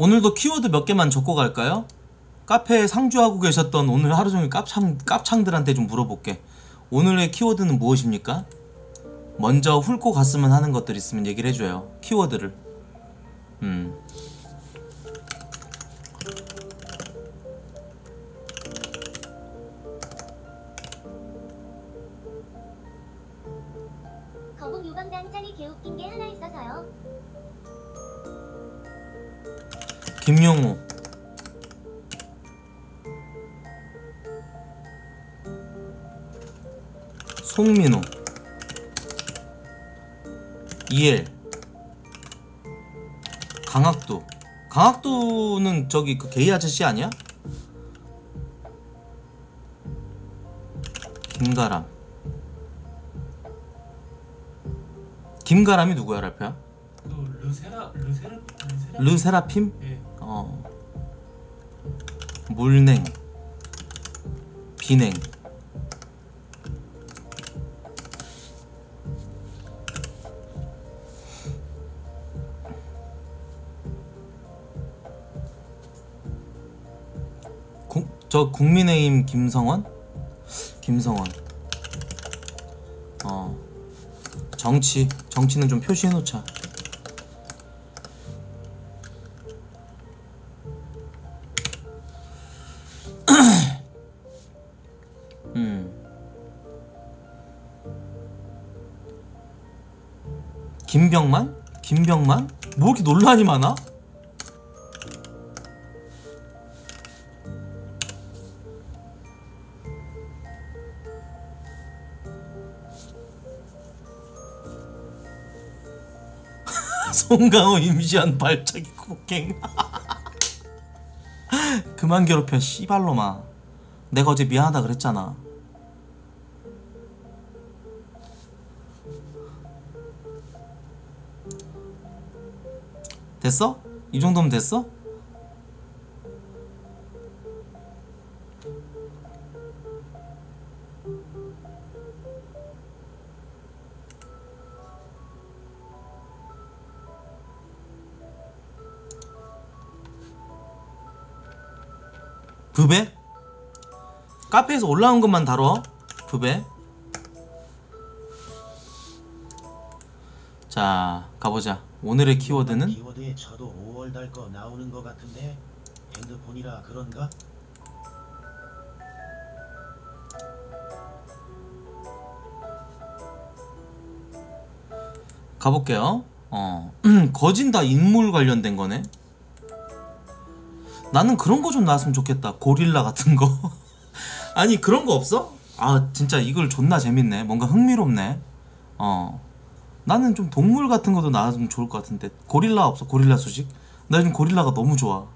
오늘도 키워드 몇 개만 적고 갈까요? 카페에 상주하고 계셨던 오늘 하루 종일 깝창, 깝창들한테 좀 물어볼게. 오늘의 키워드는 무엇입니까? 먼저 훑고 갔으면 하는 것들 있으면 얘기를 해줘요. 키워드를. 음. 송민호. 이엘. 강학도. 강학도는 저기 그 게이 아저씨 아니야? 김가람. 김가람이 누구야, 랄프야? 그 르세라 르세라 르세라 르세라핌? 예. 어. 물냉. 비냉. 저 국민의힘 김성원? 김성원. 어. 정치. 정치는 좀 표시해놓자. 음. 김병만? 김병만? 뭐 이렇게 논란이 많아? 송강호 임시한 발차기 폭행 그만 괴롭혀 씨발로마 내가 어제 미안하다 그랬잖아 됐어? 이 정도면 됐어? 카페에서 올라온 것만 다뤄. 부배. 자 가보자. 오늘의 키워드는? 키워드에 쳐도 5월 달 거 나오는 거 같은데 핸드폰이라 그런가? 가볼게요. 어 거진 다 인물 관련된 거네. 나는 그런 거 좀 나왔으면 좋겠다. 고릴라 같은 거 아니 그런 거 없어? 아 진짜 이걸 존나 재밌네. 뭔가 흥미롭네. 어. 나는 좀 동물 같은 것도 나왔으면 좋을 것 같은데. 고릴라 없어? 고릴라 소식? 나 요즘 고릴라가 너무 좋아.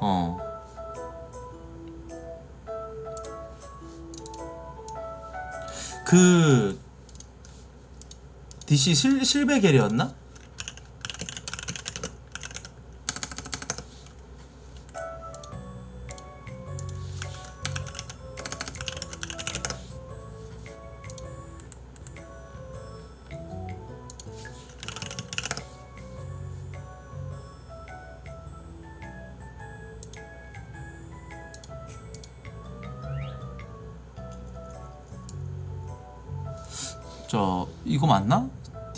어. 그 DC 실, 실베겔이었나?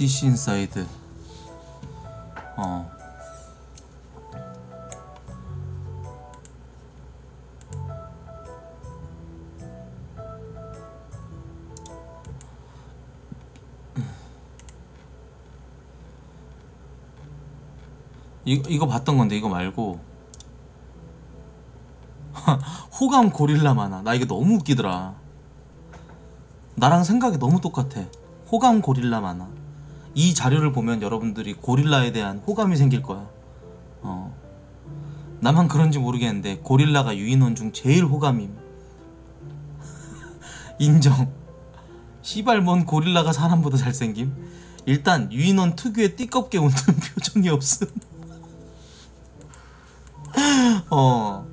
DC 인사이드 어. 이, 이거 봤던 건데 이거 말고. 호감 고릴라 만화. 나 이게 너무 웃기더라. 나랑 생각이 너무 똑같아. 호감 고릴라 만화. 이 자료를 보면 여러분들이 고릴라에 대한 호감이 생길 거야. 어. 나만 그런지 모르겠는데 고릴라가 유인원 중 제일 호감임. 인정. 시발 뭔 고릴라가 사람보다 잘생김? 일단 유인원 특유의 띠껍게 웃는 표정이 없음. 어.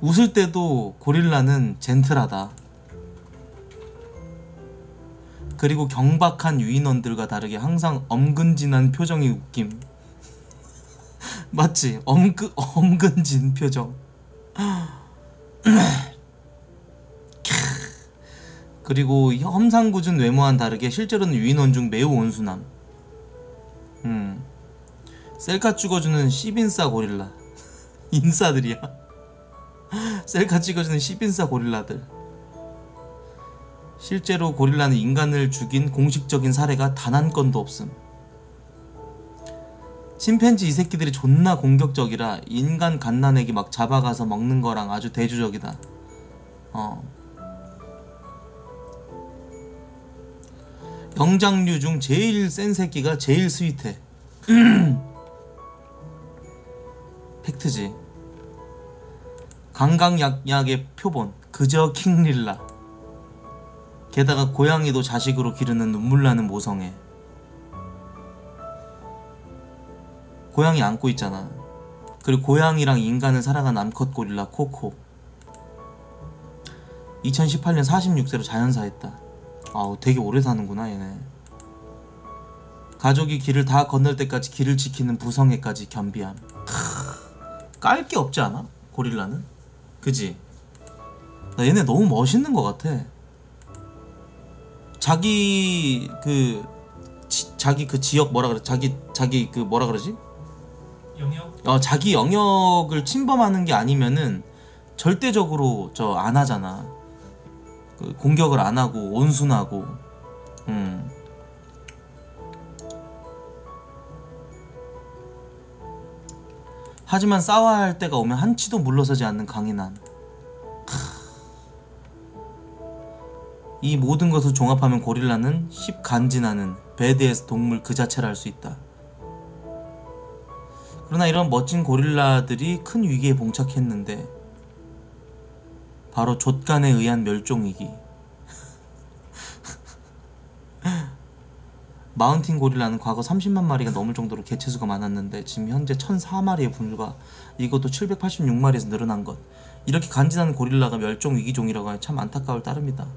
웃을 때도 고릴라는 젠틀하다. 그리고 경박한 유인원들과 다르게 항상 엄근진한 표정이 웃김. 맞지? 엄근 엄근진 표정. 그리고 험상궂은 외모와는 다르게 실제로는 유인원 중 매우 온순함. 음. 셀카 찍어주는 시빈사 고릴라. 인싸들이야. 셀카 찍어주는 시빈사 고릴라들. 실제로 고릴라는 인간을 죽인 공식적인 사례가 단 한 건도 없음. 침팬지 이 새끼들이 존나 공격적이라 인간 갓난애기 막 잡아가서 먹는 거랑 아주 대조적이다. 어. 영장류 중 제일 센 새끼가 제일 스윗해. 팩트지. 강강약약의 표본 그저 킹릴라. 게다가 고양이도 자식으로 기르는 눈물나는 모성애. 고양이 안고 있잖아. 그리고 고양이랑 인간을 사랑한 암컷 고릴라 코코. 2018년 46세로 자연사했다. 아우 되게 오래 사는구나 얘네. 가족이 길을 다 건널 때까지 길을 지키는 부성애까지 겸비함. 깔 게 없지 않아? 고릴라는? 그지? 나 얘네 너무 멋있는 것 같아. 자기 그 지- 자기 그 지역 뭐라 그래? 자기 자기 그 뭐라 그러지? 영역 어 자기 영역을 침범하는 게 아니면은 절대적으로 저 안 하잖아. 그 공격을 안 하고 온순하고. 음. 하지만 싸워야 할 때가 오면 한치도 물러서지 않는 강인함. 크. 이 모든 것을 종합하면 고릴라는 십간지나는 배드에스 동물 그 자체를 할수 있다. 그러나 이런 멋진 고릴라들이 큰 위기에 봉착했는데 바로 족간에 의한 멸종위기. 마운틴 고릴라는 과거 30만 마리가 넘을 정도로 개체수가 많았는데 지금 현재 1004마리에 불과 이것도 786마리에서 늘어난 것. 이렇게 간지나는 고릴라가 멸종 위기종이라고 하니 참 안타까울 따름이다.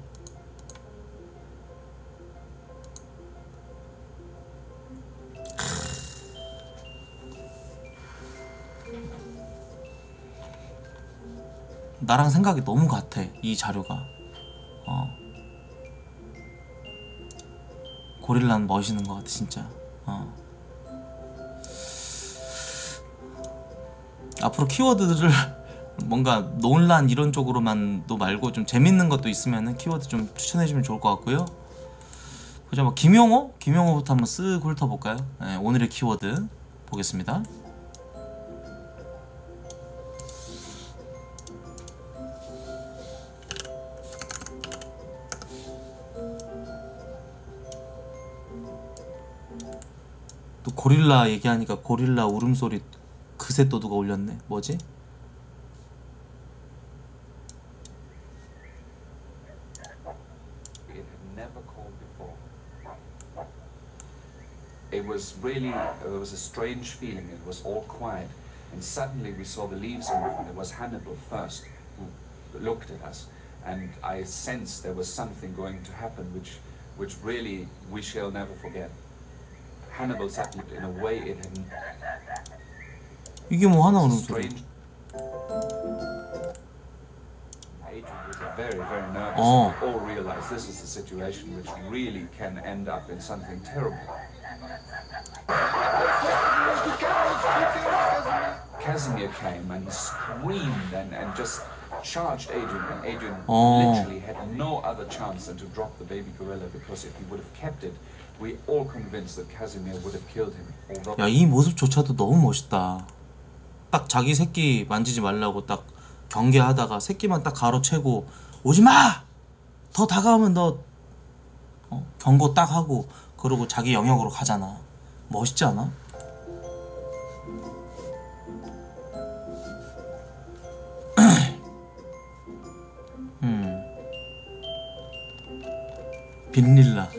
나랑 생각이 너무 같아 이 자료가. 어. 고릴라는 멋있는 것 같아 진짜. 어. 앞으로 키워드들을 뭔가 논란 이런 쪽으로만도 말고 좀 재밌는 것도 있으면은 키워드 좀 추천해주면 좋을 것 같고요. 보자 뭐 김용호? 김용호부터 한번 쓱 훑어볼까요? 네, 오늘의 키워드 보겠습니다 또 고릴라 얘기하니까 고릴라 울음소리 그새 또 누가 올렸네 뭐지? it had never called before. It was really, there was a strange feeling. It was all quiet. And suddenly we saw the leaves move, and it was Hannibal first who looked at us. And I sensed there was something going to happen which, which really we shall never forget. Hannibal suddenly, in a way, it had 이게 뭐 하나 울음소리 strange. Adrian was very, very nervous. Oh. We all realized this is a situation which really can end up in something terrible. Casimir came and he screamed and, and just charged Adrian, and Adrian Oh. literally had no other chance than to drop the baby gorilla because if he would have kept it, we all convinced that Casimir would have killed him. Although 야 이 모습조차도 너무 멋있다 딱 자기 새끼 만지지 말라고 딱 경계하다가 새끼만 딱 가로채고 오지 마! 더 다가오면 너 어, 경고 딱 하고 그러고 자기 영역으로 가잖아 멋있지 않아? 빈릴라.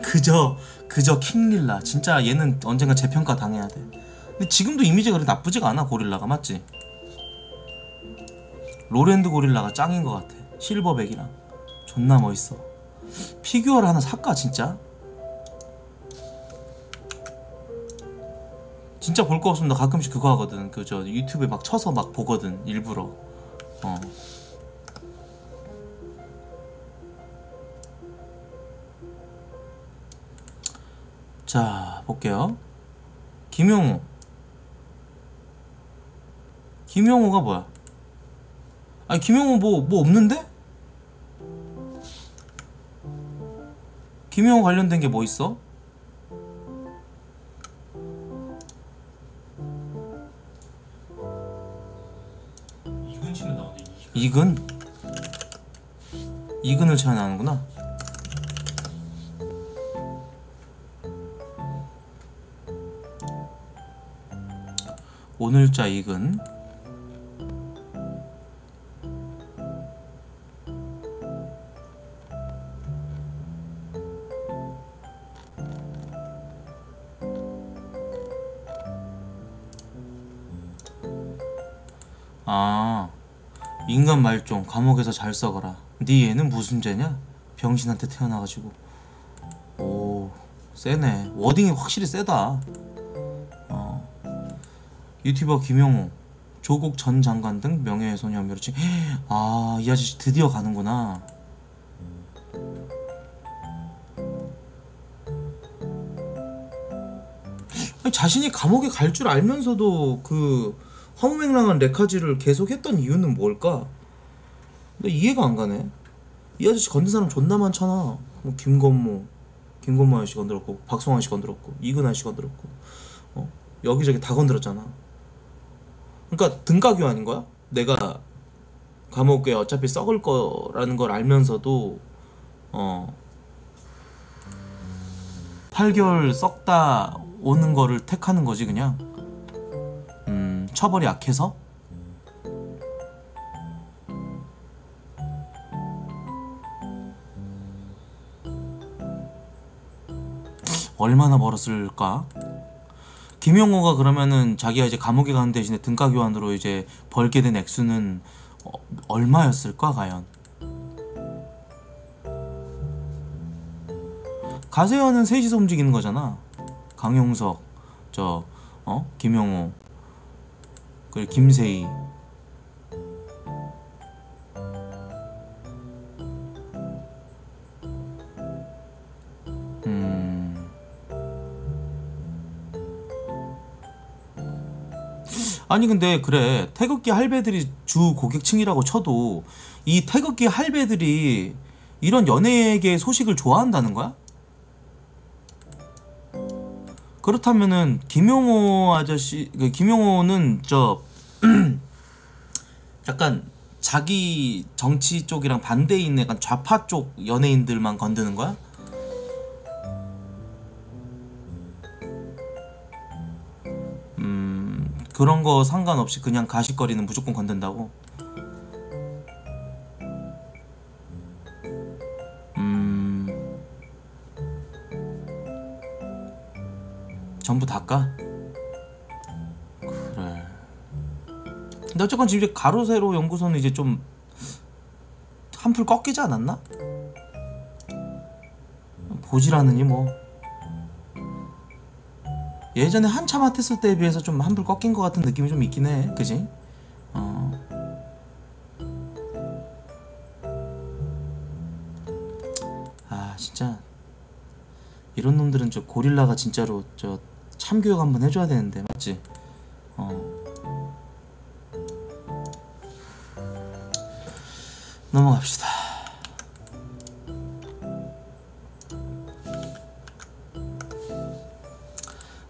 그저 그저 킹릴라. 진짜 얘는 언젠가 재평가 당해야 돼. 근데 지금도 이미지가 그렇게 나쁘지가 않아 고릴라가. 맞지? lowland 고릴라가 짱인 것 같아. silverback이랑. 존나 멋있어. 피규어를 하나 살까 진짜? 진짜 볼 거 없으면 나 가끔씩 그거 하거든. 그 저 유튜브에 막 쳐서 막 보거든 일부러. 어 자, 볼게요. 김용호. 김용호가 뭐야? 아니, 김용호 뭐, 뭐 없는데? 김용호 관련된 게 뭐 있어? 이근? 이근을 쳐야 나는구나. 오늘자 이근. 아, 인간 말종 감옥에서 잘 썩어라. 네 얘는 무슨 죄냐? 병신한테 태어나가지고. 오, 세네. 워딩이 확실히 세다. 어. 유튜버 김용호, 조국 전 장관 등 명예훼손 혐의로 지. 아, 이 아저씨 드디어 가는구나. 아니, 자신이 감옥에 갈 줄 알면서도 그 허무맹랑한 레카지를 계속했던 이유는 뭘까? 나 이해가 안 가네. 이 아저씨 건든 사람 존나 많잖아. 뭐 김건모, 김건모 아저씨 건드렸고, 박성환 씨 건드렸고, 이근아 씨 건드렸고, 어 여기저기 다 건드렸잖아. 그러니까 등가교 아닌 거야? 내가 감옥에 어차피 썩을 거라는 걸 알면서도 어 8개월 썩다 오는 거를 택하는 거지 그냥. 음 처벌이 약해서 얼마나 벌었을까? 김용호가 그러면은 자기가 이제 감옥에 가는 대신에 등가 교환으로 이제 벌게 된 액수는 어, 얼마였을까 과연? 가세현은 셋이서 움직이는 거잖아. 강용석, 저 어? 김용호, 그리고 김세희. 아니 근데 그래 태극기 할배들이 주 고객층이라고 쳐도 이 태극기 할배들이 이런 연예계 소식을 좋아한다는 거야? 그렇다면은 김용호 아저씨 그 김용호는 저 약간 자기 정치 쪽이랑 있는 약간 좌파 쪽 연예인들만 건드는 거야? 그런 거 상관없이 그냥 가식거리는 무조건 건든다고? 음 전부 다 까? 그래. 근데 어쨌건 지금 이제 가로세로 연구소는 이제 좀 한풀 꺾이지 않았나? 않으니 뭐 예전에 한참 핫했을 때에 비해서 좀 한풀 꺾인 것 같은 느낌이 좀 있긴 해 그지? 어. 아 진짜 이런 놈들은 저 고릴라가 진짜로 저 참교육 한번 해줘야 되는데 맞지? 어. 넘어갑시다.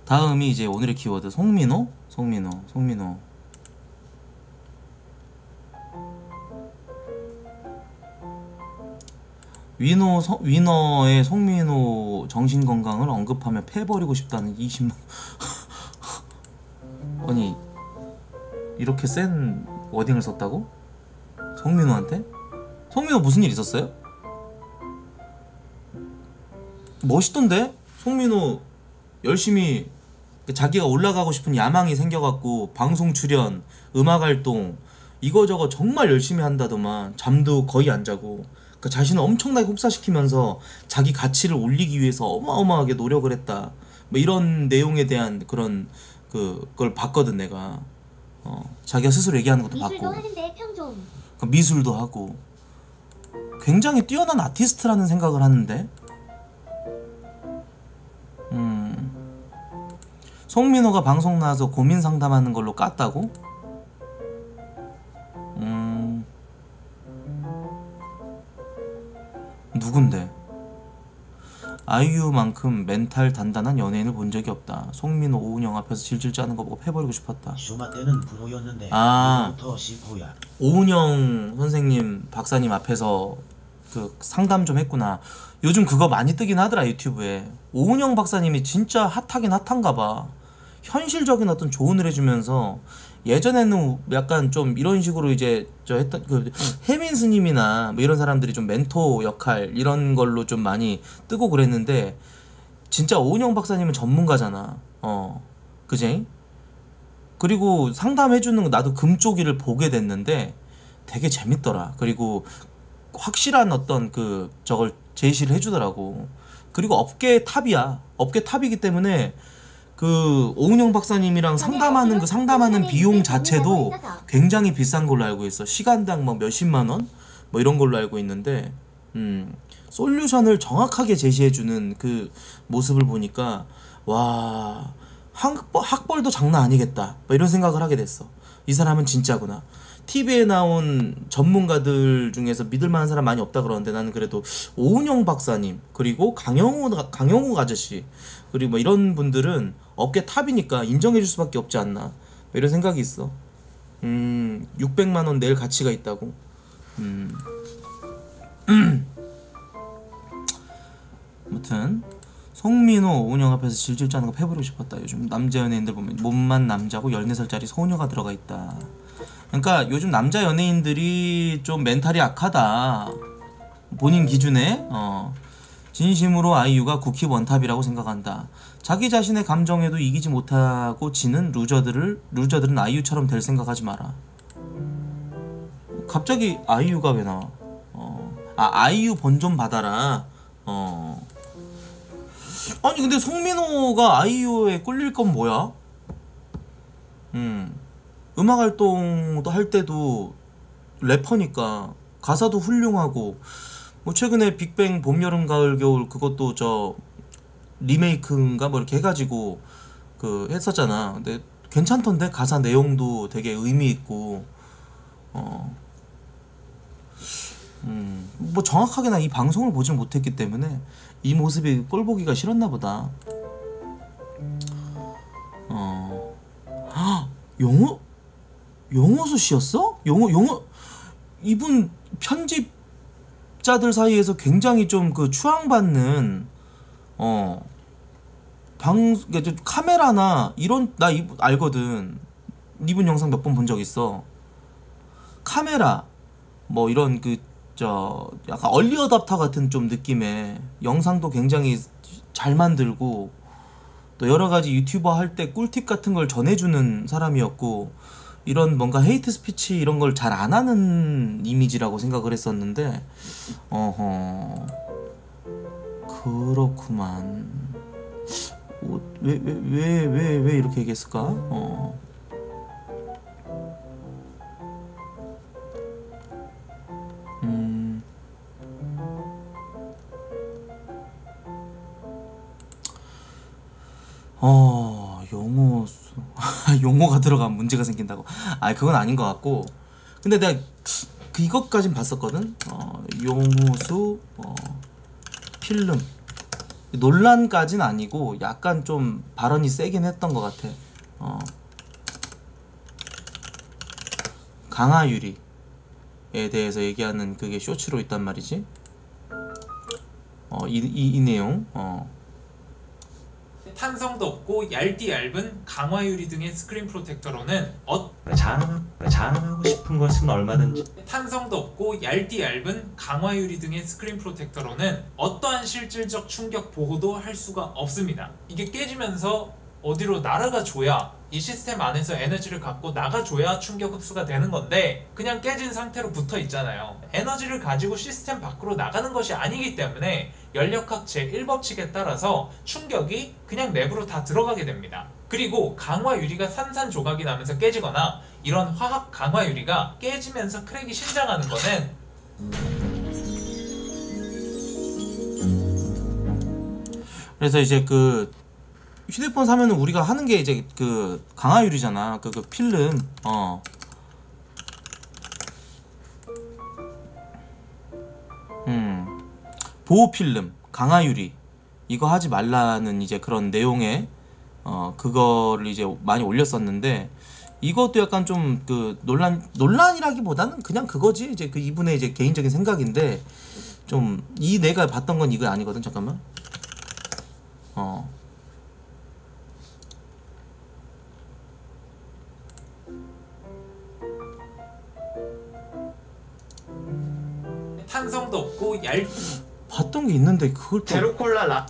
다음이 이제 오늘의 키워드 송민호, 송민호, 송민호. 위너 서, 위너의 송민호 정신 건강을 언급하며 패버리고 싶다는 20만 아니 이렇게 센 워딩을 썼다고? 송민호한테? 송민호 무슨 일 있었어요? 멋있던데? 송민호 열심히 자기가 올라가고 싶은 야망이 생겨갖고 방송 출연, 음악 활동 이거저거 정말 열심히 한다더만 잠도 거의 안 자고 그 자신을 엄청나게 혹사시키면서 자기 가치를 올리기 위해서 어마어마하게 노력을 했다. 뭐 이런 내용에 대한 그런 그걸 봤거든 내가. 어, 자기가 스스로 얘기하는 것도 미술도 봤고 하는데. 그러니까 미술도 하고 굉장히 뛰어난 아티스트라는 생각을 하는데. 송민호가 방송 나와서 고민 상담하는 걸로 깠다고? 음. 누군데? 아이유만큼 멘탈 단단한 연예인을 본 적이 없다. 송민호, 오은영 앞에서 질질 짜는 거 보고 패버리고 싶었다. 슈마 때는 프로였는데 아. 오은영 선생님, 박사님 앞에서 그 상담 좀 했구나. 요즘 그거 많이 뜨긴 하더라 유튜브에. 오은영 박사님이 진짜 핫하긴 핫한가 봐. 현실적인 어떤 조언을 해주면서 예전에는 약간 좀 이런 식으로 이제 저 했던 그 혜민 스님이나 뭐 이런 사람들이 좀 멘토 역할 이런 걸로 좀 많이 뜨고 그랬는데 진짜 오은영 박사님은 전문가잖아. 어, 그지? 그리고 상담해주는 거 나도 금쪽이를 보게 됐는데 되게 재밌더라. 그리고 확실한 어떤 그 저걸 제시를 해주더라고. 그리고 업계 탑이야. 업계 탑이기 때문에 그 오은영 박사님이랑 상담하는 그 상담하는 비용 자체도 굉장히 비싼 걸로 알고 있어. 시간당 막 몇십만 원? 뭐 이런 걸로 알고 있는데, 음, 솔루션을 정확하게 제시해 주는 그 모습을 보니까, 와, 학벌, 학벌도 장난 아니겠다. 뭐 이런 생각을 하게 됐어. 이 사람은 진짜구나. TV에 나온 전문가들 중에서 믿을 만한 사람 많이 없다 그러는데 나는 그래도 오은영 박사님 그리고 강영우 강영우 아저씨 그리고 뭐 이런 분들은 업계 탑이니까 인정해 줄 수밖에 없지 않나 뭐 이런 생각이 있어. 음, 600만 원 낼 가치가 있다고. 음. 아무튼 송민호 오은영 앞에서 질질 짜는 거 패버리고 싶었다. 요즘 남자 연예인들 보면 몸만 남자고 14살짜리 소녀가 들어가 있다. 그러니까 요즘 남자 연예인들이 좀 mental이 약하다. 본인 기준에 어. 진심으로 아이유가 국힙 one top이라고 생각한다. 자기 자신의 감정에도 이기지 못하고 지는 loser들을 loser들은 아이유처럼 될 생각하지 마라. 갑자기 아이유가 왜 나와? 어. 아 아이유 본좀 받아라. 어. 아니 근데 송민호가 아이유에 꿀릴 건 뭐야? 음. 음악 활동도 할 때도 래퍼니까 가사도 훌륭하고 뭐 최근에 빅뱅 봄 여름 가을 겨울 그것도 저 리메이크인가 뭐 이렇게 해가지고 그 했었잖아. 근데 괜찮던데 가사 내용도 되게 의미 있고 어. 음, 뭐 정확하게 나 이 방송을 보질 못했기 때문에 이 모습이 꼴 보기가 싫었나 보다. 어. 헉, 용호 용호수 씨였어? 용호 용호 이분 편집자들 사이에서 굉장히 좀 그 추앙받는 어. 방 그러니까 저 카메라나 이런 나 이분 알거든. 이분 영상 몇 번 본 적 있어. 카메라 뭐 이런 그 저 약간 early adopter 같은 좀 느낌의 영상도 굉장히 잘 만들고 또 여러 가지 유튜버 할 때 꿀팁 같은 걸 전해주는 사람이었고 이런 뭔가 hate speech 이런 걸 잘 안 하는 이미지라고 생각을 했었는데 어허 그렇구만 왜 왜 왜 왜 왜 이렇게 얘기했을까 어 음. 어, 용어, 수- 용어가 들어가면 문제가 생긴다고. 아, 그건 아닌 것 같고. 근데 내가 그 이것까진 봤었거든. 어, 용호수, 어, 필름. 논란까진 아니고 약간 좀 발언이 세긴 했던 것 같아. 어. 강화유리에 대해서 얘기하는 그게 쇼츠로 있단 말이지. 어, 이, 이, 이 내용. 어. 탄성도 없고 얇디 얇은 강화 유리 등의 screen protector로는 어, 자랑, 자랑하고 싶은 것은 얼마든지 탄성도 없고 얇디 얇은 강화 유리 등의 screen protector로는 어떠한 실질적 충격 보호도 할 수가 없습니다. 이게 깨지면서 어디로 날아가 줘야 이 시스템 안에서 에너지를 갖고 나가줘야 충격 흡수가 되는 건데 그냥 깨진 상태로 붙어 있잖아요. 에너지를 가지고 시스템 밖으로 나가는 것이 아니기 때문에 연력학 제1법칙에 따라서 충격이 그냥 내부로 다 들어가게 됩니다. 그리고 강화 유리가 산산조각이 나면서 깨지거나 이런 화학 강화 유리가 깨지면서 크랙이 신장하는 거는 그래서 이제 그 휴대폰 사면은 우리가 하는 게 이제 그 강화 유리잖아. 그, 그 필름. 어. 보호 필름, 강화 유리. 이거 하지 말라는 이제 그런 내용의 어 그거를 이제 많이 올렸었는데 이것도 약간 좀 그 논란 논란이라기보다는 그냥 그거지. 이제 그 이분의 이제 개인적인 생각인데 좀 이 내가 봤던 건 이거 아니거든. 잠깐만. 어. 탄성도 없고 얇 봤던 게 있는데 그걸 또 제로콜라 라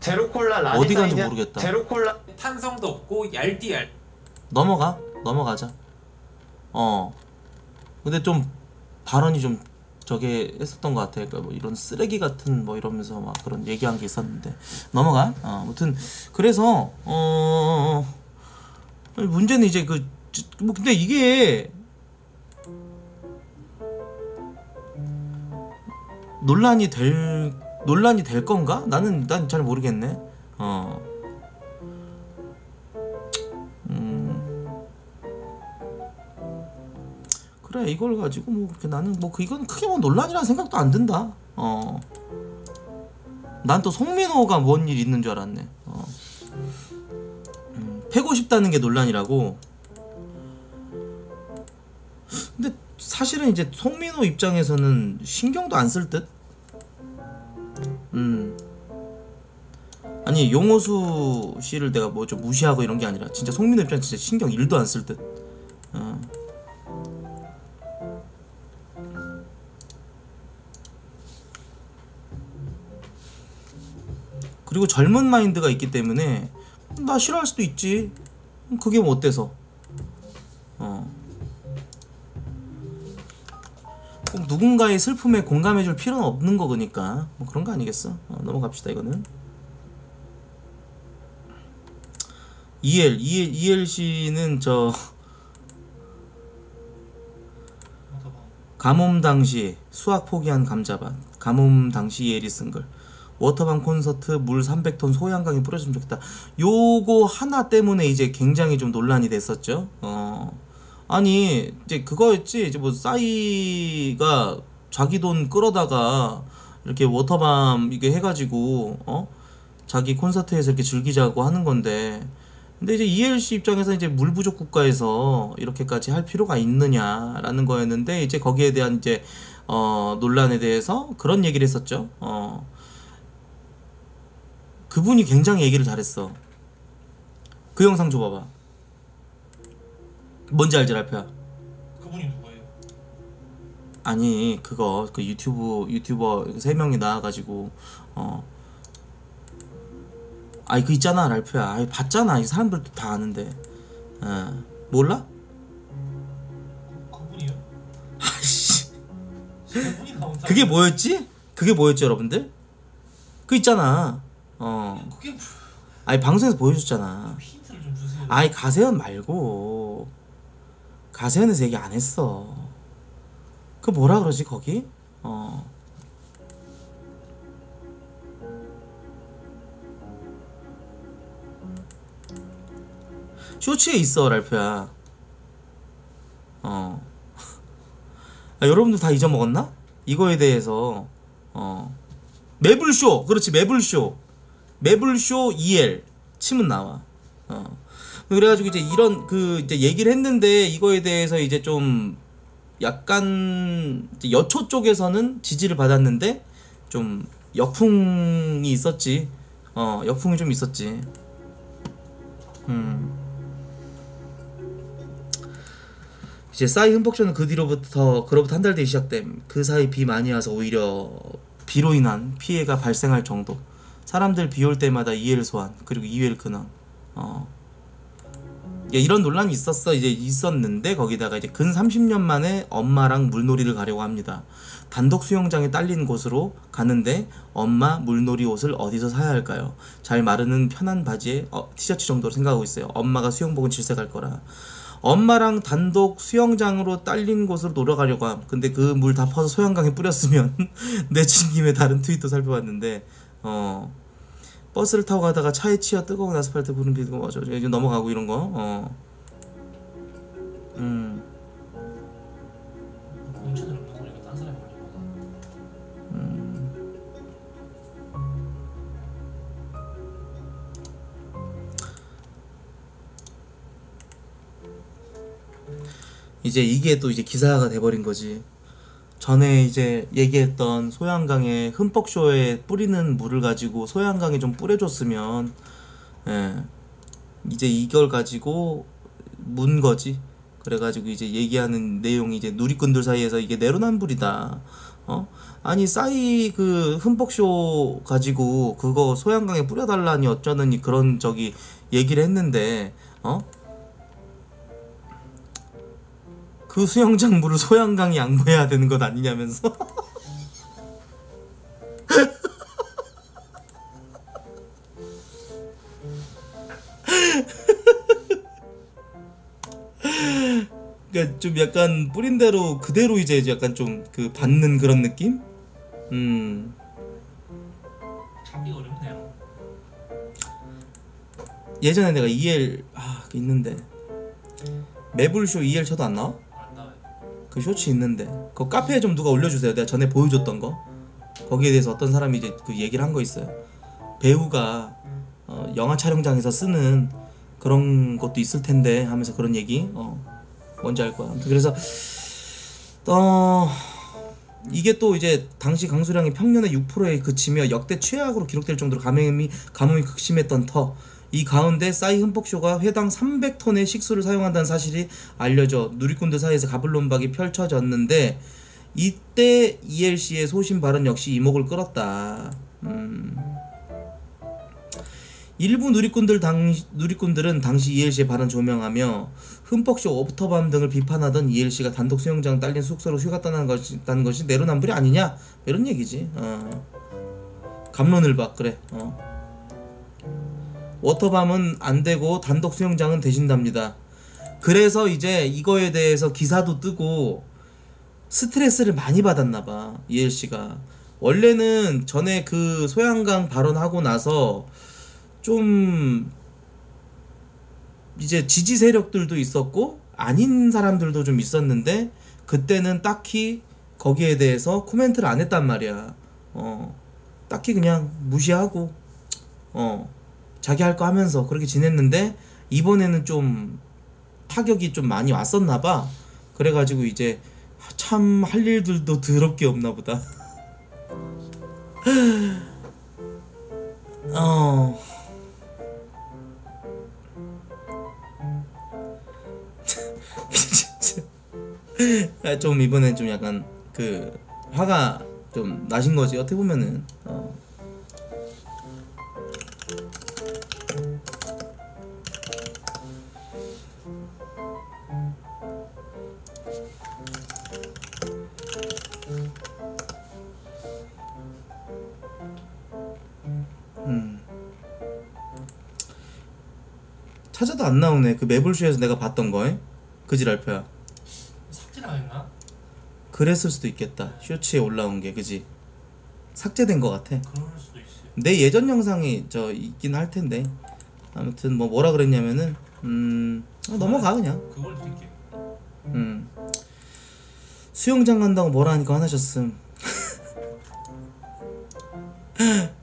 제로콜라 라니 어디 간지? 모르겠다. 제로콜라 탄성도 없고 얇디 얇 넘어가 넘어가자. 어. 근데 좀 발언이 좀 저게 했었던 것 같아. 그러니까 뭐 이런 쓰레기 같은 뭐 이러면서 막 그런 얘기한 게 있었는데. 넘어가. 어, 아무튼 그래서 어 문제는 이제 그 뭐 근데 이게 논란이 될 논란이 될 건가? 나는 난 잘 모르겠네. 어. 음. 그래 이걸 가지고 뭐 그렇게 나는 뭐 그 이건 크게 뭐 논란이라는 생각도 안 든다. 어. 난 또 송민호가 뭔 일 있는 줄 알았네. 어. 음, 패고 싶다는 게 논란이라고. 근데 사실은 이제 송민호 입장에서는 신경도 안 쓸 듯. 음. 아니 용호수 씨를 내가 뭐 좀 무시하고 이런 게 아니라 진짜 송민호 입장 진짜 신경 1도 안 쓸 듯. 어. 그리고 젊은 마인드가 있기 때문에 나 싫어할 수도 있지. 그게 뭐 어때서? 어. 꼭 누군가의 슬픔에 공감해줄 필요는 없는 거니까 뭐 그런 거 아니겠어? 어, 넘어갑시다 이거는. EL EL EL 씨는 저 가뭄 당시 수학 포기한 감자밭 가뭄 당시 EL이 쓴글 워터밤 콘서트 물 300톤 소양강에 뿌려주면 좋겠다. 요거 하나 때문에 이제 굉장히 좀 논란이 됐었죠. 어. 아니 이제 그거였지 이제 뭐 싸이가 자기 돈 끌어다가 이렇게 워터밤 이게 해가지고 어 자기 콘서트에서 이렇게 즐기자고 하는 건데 근데 이제 ELC 입장에서 이제 물 부족 국가에서 이렇게까지 할 필요가 있느냐라는 거였는데 이제 거기에 대한 이제 어 논란에 대해서 그런 얘기를 했었죠. 어 그분이 굉장히 얘기를 잘했어. 그 영상 줘봐봐. 뭔지 알지 랄프야? 그분이 누구예요? 아니 그거 그 유튜브 유튜버 세 명이 나와가지고 어 아니 그 있잖아 랄프야 아이 봤잖아 이 사람들도 다 아는데 어 몰라? 그분이요? 그게 뭐였지? 그게 뭐였지 여러분들? 그 있잖아 어 그게 뭐- 아니 방송에서 보여줬잖아 아이 가세현 말고 가세현에서 얘기 안 했어. 그 뭐라 그러지 거기? 어. 쇼츠에 있어 랄프야. 어. 아, 여러분들 다 잊어먹었나? 이거에 대해서. 어. 매블쇼! 그렇지 매블쇼. 매블쇼 EL 치면 나와. 어 그래가지고 이제 이런 그 이제 얘기를 했는데 이거에 대해서 이제 좀 약간 여초 쪽에서는 지지를 받았는데 좀 역풍이 있었지. 어 역풍이 좀 있었지. 음. 이제 싸이 흠뻑쇼는 그 뒤로부터 그로부터 한 달 뒤에 시작됨. 그 사이 비 많이 와서 오히려 비로 인한 피해가 발생할 정도. 사람들 비 올 때마다 이해를 소환 그리고 이해를 근황. 어. 예, 이런 논란이 있었어 이제 있었는데 거기다가 이제 근 30년 만에 엄마랑 물놀이를 가려고 합니다. 단독 수영장에 딸린 곳으로 가는데 엄마 물놀이 옷을 어디서 사야 할까요? 잘 마르는 편한 바지에 어, 티셔츠 정도로 생각하고 있어요. 엄마가 수영복은 질색할 거라. 엄마랑 단독 수영장으로 딸린 곳으로 놀러 가려고 함. 근데 그 물 다 퍼서 소양강에 뿌렸으면 내 친 김에 다른 트윗도 살펴봤는데 어 버스를 타고 가다가 차에 치여 뜨거운 아스팔트 구름 비고 뭐죠 이제 넘어가고 이런 거 어. 음. 걸리거든. 이제 이게 또 이제 기사가 돼버린 거지. 전에 이제 얘기했던 소양강에 흠뻑쇼에 뿌리는 물을 가지고 소양강에 좀 뿌려줬으면, 예. 이제 이걸 가지고 문 거지. 그래가지고 이제 얘기하는 내용이 이제 누리꾼들 사이에서 이게 내로남불이다. 어? 아니 싸이 그 흠뻑쇼 가지고 그거 소양강에 뿌려달라니 어쩌느니 그런 저기 얘기를 했는데, 어? 그 수영장 물을 소양강이 양보해야 되는 것 아니냐면서 그러니까 좀 약간 뿌린 대로 그대로 이제 약간 좀 그 받는 그런 느낌? 음 찾기 어렵네요. 예전에 내가 EL 아 있는데 매불쇼 EL 쳐도 안 나와? 그 쇼츠 있는데 그 카페에 좀 누가 올려주세요. 내가 전에 보여줬던 거 거기에 대해서 어떤 사람이 이제 그 얘기를 한 거 있어요. 배우가 어, 영화 촬영장에서 쓰는 그런 것도 있을 텐데 하면서 그런 얘기 어 뭔지 알 거야. 그래서 어 이게 또 이제 당시 강수량이 평년의 6%에 그치며 역대 최악으로 기록될 정도로 감염이 감염이 극심했던 터. 이 가운데 싸이 흠뻑쇼가 회당 300톤의 식수를 사용한다는 사실이 알려져 누리꾼들 사이에서 가불론박이 펼쳐졌는데 이때 ELC의 소신 발언 역시 이목을 끌었다. 음. 일부 누리꾼들 당 누리꾼들은 당시 ELC의 발언 조명하며 흠뻑쇼 오프터밤 등을 비판하던 ELC가 단독 수영장 딸린 숙소로 휴가 떠나는 것이, 것이 내로남불이 아니냐 이런 얘기지. 어. 감론을 박 그래. 어. 워터밤은 안 되고 단독 수영장은 되신답니다. 그래서 이제 이거에 대해서 기사도 뜨고 스트레스를 많이 받았나 봐. 이엘 씨가. 원래는 전에 그 소양강 발언하고 나서 좀 이제 지지 세력들도 있었고 아닌 사람들도 좀 있었는데 그때는 딱히 거기에 대해서 코멘트를 안 했단 말이야. 어. 딱히 그냥 무시하고 어. 자기 할 거 하면서 그렇게 지냈는데 이번에는 좀 타격이 좀 많이 왔었나 봐. 그래가지고 이제 참 할 일들도 더럽게 없나 보다. 어. 아, 좀 이번엔 좀 약간 그 화가 좀 나신 거지 어떻게 보면은 어. 찾아도 안 나오네. 그 매불쇼에서 내가 봤던 거에? 그지랄표야. 삭제 당했나? 그랬을 수도 있겠다. 쇼츠에 올라온 게 그지? 삭제된 거 같아. 그럴 수도 있어요. 내 예전 영상이 저 있긴 할 텐데. 아무튼 뭐 뭐라 그랬냐면은 음 아, 넘어가 그냥. 그걸 드릴게요. 음. 수영장 간다고 뭐라 하니까 화나셨음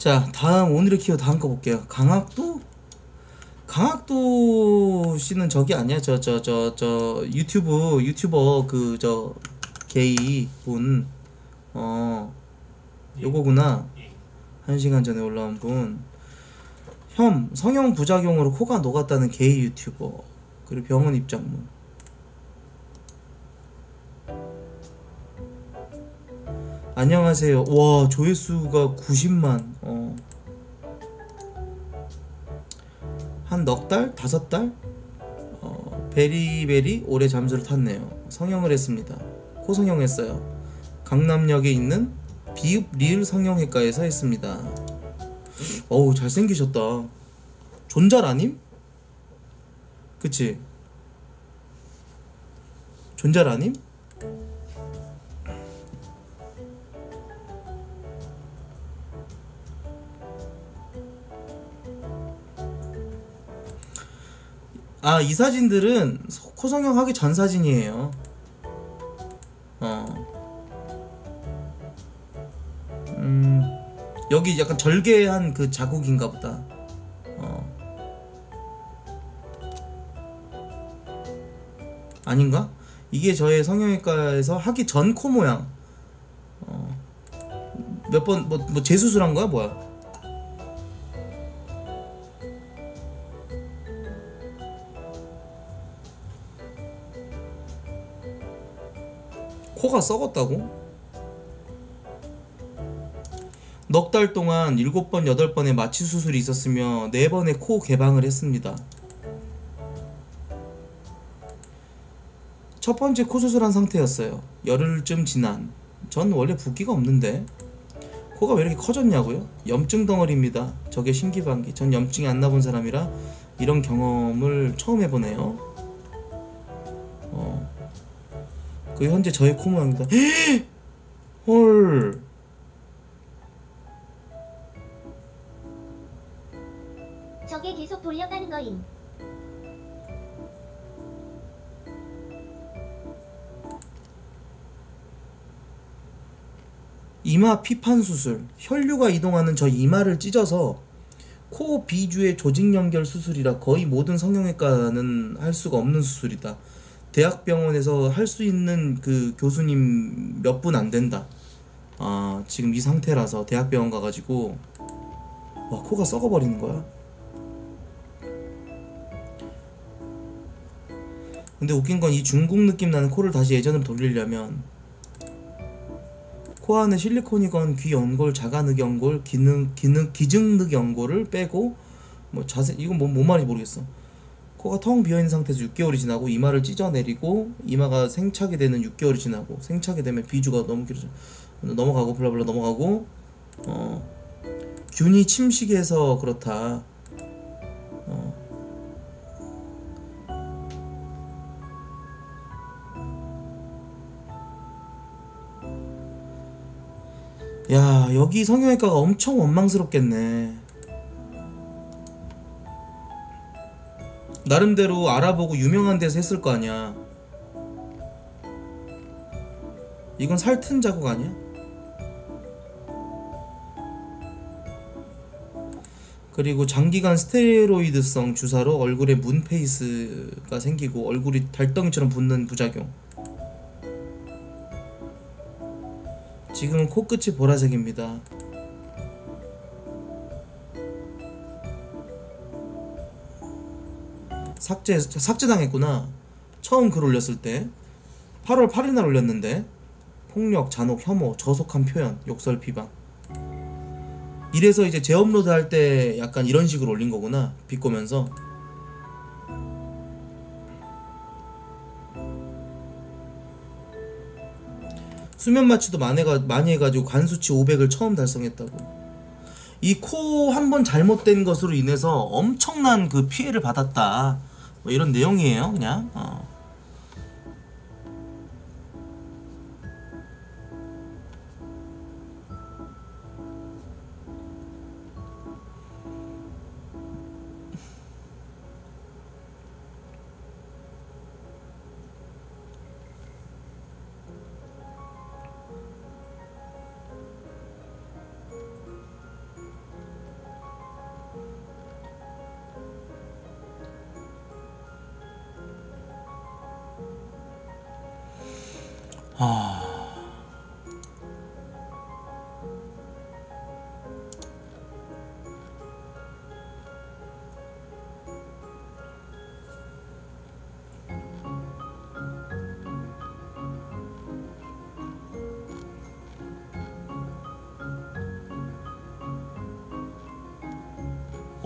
자 다음 오늘의 키워 다음 거 볼게요 강학도 강학도 씨는 저기 아니야 저 저 저 저 유튜브 유튜버 그 저 게이 분어 요거구나 예. 한 시간 전에 올라온 분. 혐 성형 부작용으로 코가 녹았다는 게이 유튜버 그리고 병원 입장문. 안녕하세요. 와 조회수가 90만. 넉 달, 다섯 달. 어, 베리베리 올해 잠수를 탔네요. 성형을 했습니다. 코 성형했어요. 강남역에 있는 비읍 리을 성형외과에서 했습니다. 어우 잘생기셨다. 존잘 아님? 그치? 존잘 아님? 아 이 사진들은 코 성형 하기 전 사진이에요. 어. 음, 여기 약간 절개한 그 자국인가 보다. 어. 아닌가? 이게 저의 성형외과에서 하기 전 코 모양. 어. 몇 번, 뭐, 뭐 재수술한 거야? 뭐야? 코가 썩었다고? 넉 달 동안 7번, 8번의 마취 수술이 있었으며 4번의 코 개방을 했습니다. 첫 번째 코 수술한 상태였어요. 열흘쯤 지난. 전 원래 붓기가 없는데 코가 왜 이렇게 커졌냐고요? 염증 덩어리입니다. 저게 신기반기. 전 염증이 안 나본 사람이라 이런 경험을 처음 해보네요. 그 현재 저의 코 모양입니다. 헐. 저게 계속 돌려가는 거임. 이마 피판 수술. 혈류가 이동하는 저 이마를 찢어서 코 비주의 조직 연결 수술이라 거의 모든 성형외과는 할 수가 없는 수술이다. 대학병원에서 할 수 있는 그 교수님 몇 분 안 된다. 아, 지금 이 상태라서 대학병원 가가지고 와 코가 썩어버리는 거야. 근데 웃긴 건 이 중국 느낌 나는 코를 다시 예전으로 돌리려면 코 안에 실리콘이건 귀 연골, 자가늑 연골, 기능 기능 기증늑 연골을 빼고 뭐 자세 이건 뭐, 뭔 말인지 모르겠어. 코가 텅 비어 있는 상태에서 6개월이 지나고 이마를 찢어내리고 이마가 생착이 되는 6개월이 지나고 생착이 되면 비주가 너무 길어져. 넘어가고 블라블라 넘어가고 어 균이 침식해서 그렇다. 어. 야 여기 성형외과가 엄청 원망스럽겠네 나름대로 알아보고 유명한 데서 했을 거 아니야 이건 살튼 자국 아니야? 그리고 장기간 스테로이드성 주사로 얼굴에 문 페이스가 생기고 얼굴이 달덩이처럼 붓는 부작용 지금은 코끝이 보라색입니다. 삭제 삭제당했구나. 처음 글 올렸을 때 8월 8일 날 올렸는데 폭력, 잔혹, 혐오, 저속한 표현, 욕설, 비방. 이래서 이제 재업로드 할 때 약간 이런 식으로 올린 거구나. 비꼬면서. 수면 마취도 많이, 많이 해가지고 관수치 500을 처음 달성했다고. 이 코 한 번 잘못된 것으로 인해서 엄청난 그 피해를 받았다. 뭐 이런 내용이에요, 그냥. 어.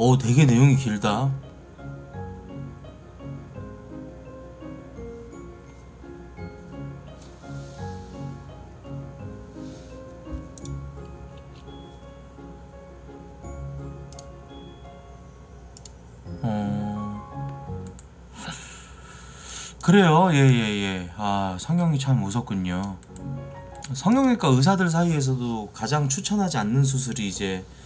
어, 되게 내용이 길다. 어. 그래요. 예, 예, 예. 아, 성형이 참 무섭군요. 성형외과 의사들 사이에서도 가장 추천하지 않는 수술이 이제 아,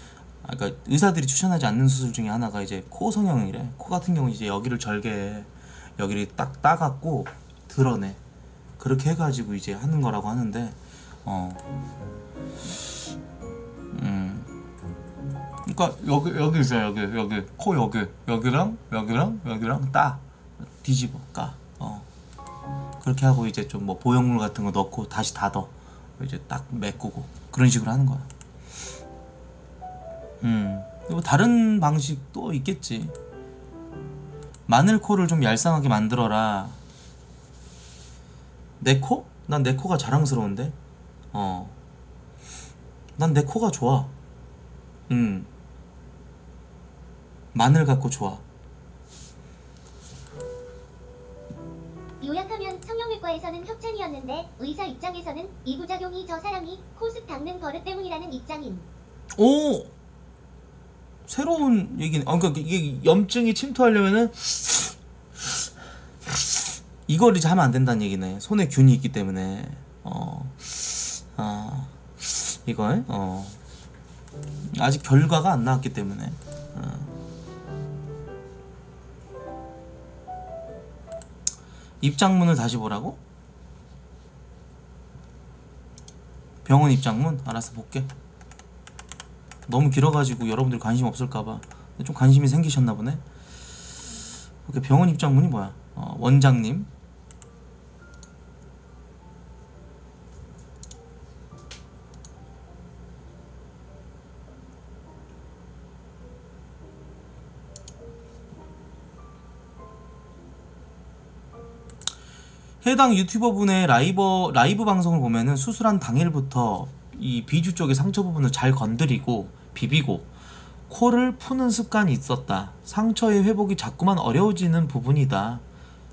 그러니까 의사들이 추천하지 않는 수술 중에 하나가 이제 코 성형이래. 코 같은 경우 이제 여기를 절개 여기를 딱 따갖고 드러내. 그렇게 해가지고 이제 하는 거라고 하는데 어. 음. 그러니까 여기 여기 있어 여기 여기 코 여기 여기랑 여기랑 여기랑 따 뒤집어 까. 어. 그렇게 하고 이제 좀 뭐 보형물 같은 거 넣고 다시 닫어. 이제 딱 메꾸고 그런 식으로 하는 거야. 음. 뭐 다른 방식도 있겠지. 마늘 코를 좀 얄쌍하게 만들어라. 내 코? 난 내 코가 자랑스러운데. 어. 난 내 코가 좋아. 음. 마늘 갖고 좋아. 요약하면 성형외과에서는 협찬이었는데 의사 입장에서는 이 부작용이 저 사람이 코스 닦는 버릇 때문이라는 입장임. 오 새로운 얘기네. 아, 그러니까 이게 염증이 침투하려면은 이걸 이제 하면 안 된다는 얘기네. 손에 균이 있기 때문에 어, 아 이걸 어 아직 결과가 안 나왔기 때문에. 어. 입장문을 다시 보라고? 병원 입장문? 알아서 볼게. 너무 길어가지고 여러분들 관심 없을까봐 좀 관심이 생기셨나 보네. 병원 입장문이 뭐야? 어, 원장님. 해당 유튜버 분의 라이브 라이브 방송을 보면은 수술한 당일부터 이 비주 쪽의 상처 부분을 잘 건드리고 비비고 코를 푸는 습관이 있었다. 상처의 회복이 자꾸만 어려워지는 부분이다.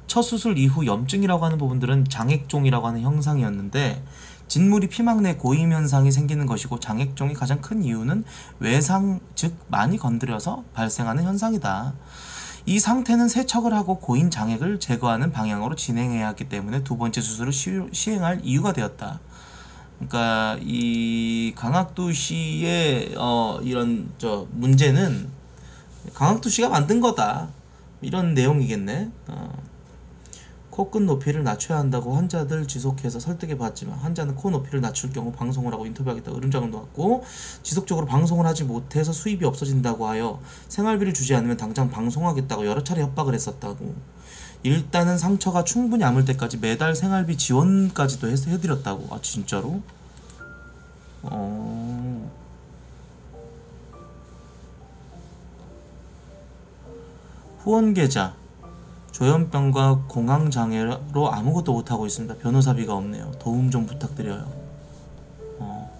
첫 수술 이후 염증이라고 하는 부분들은 장액종이라고 하는 형상이었는데 진물이 피막 내 고임 현상이 생기는 것이고 장액종이 가장 큰 이유는 외상 즉 많이 건드려서 발생하는 현상이다. 이 상태는 세척을 하고 고인 장액을 제거하는 방향으로 진행해야 하기 때문에 두 번째 수술을 시, 시행할 이유가 되었다. 그러니까 이 강학도 씨의 어 이런 저 문제는 강학도 씨가 만든 거다 이런 내용이겠네. 어. 코끝 높이를 낮춰야 한다고 환자들 지속해서 설득해 봤지만 환자는 코 높이를 낮출 경우 방송을 하고 인터뷰하겠다 으름장을 놓았고 지속적으로 방송을 하지 못해서 수입이 없어진다고 하여 생활비를 주지 않으면 당장 방송하겠다고 여러 차례 협박을 했었다고 일단은 상처가 충분히 아물 때까지 매달 생활비 지원까지도 해서 해드렸다고 아 진짜로? 어... 후원 계좌 조현병과 공황장애로 아무것도 못하고 있습니다. 변호사비가 없네요. 도움 좀 부탁드려요. 어.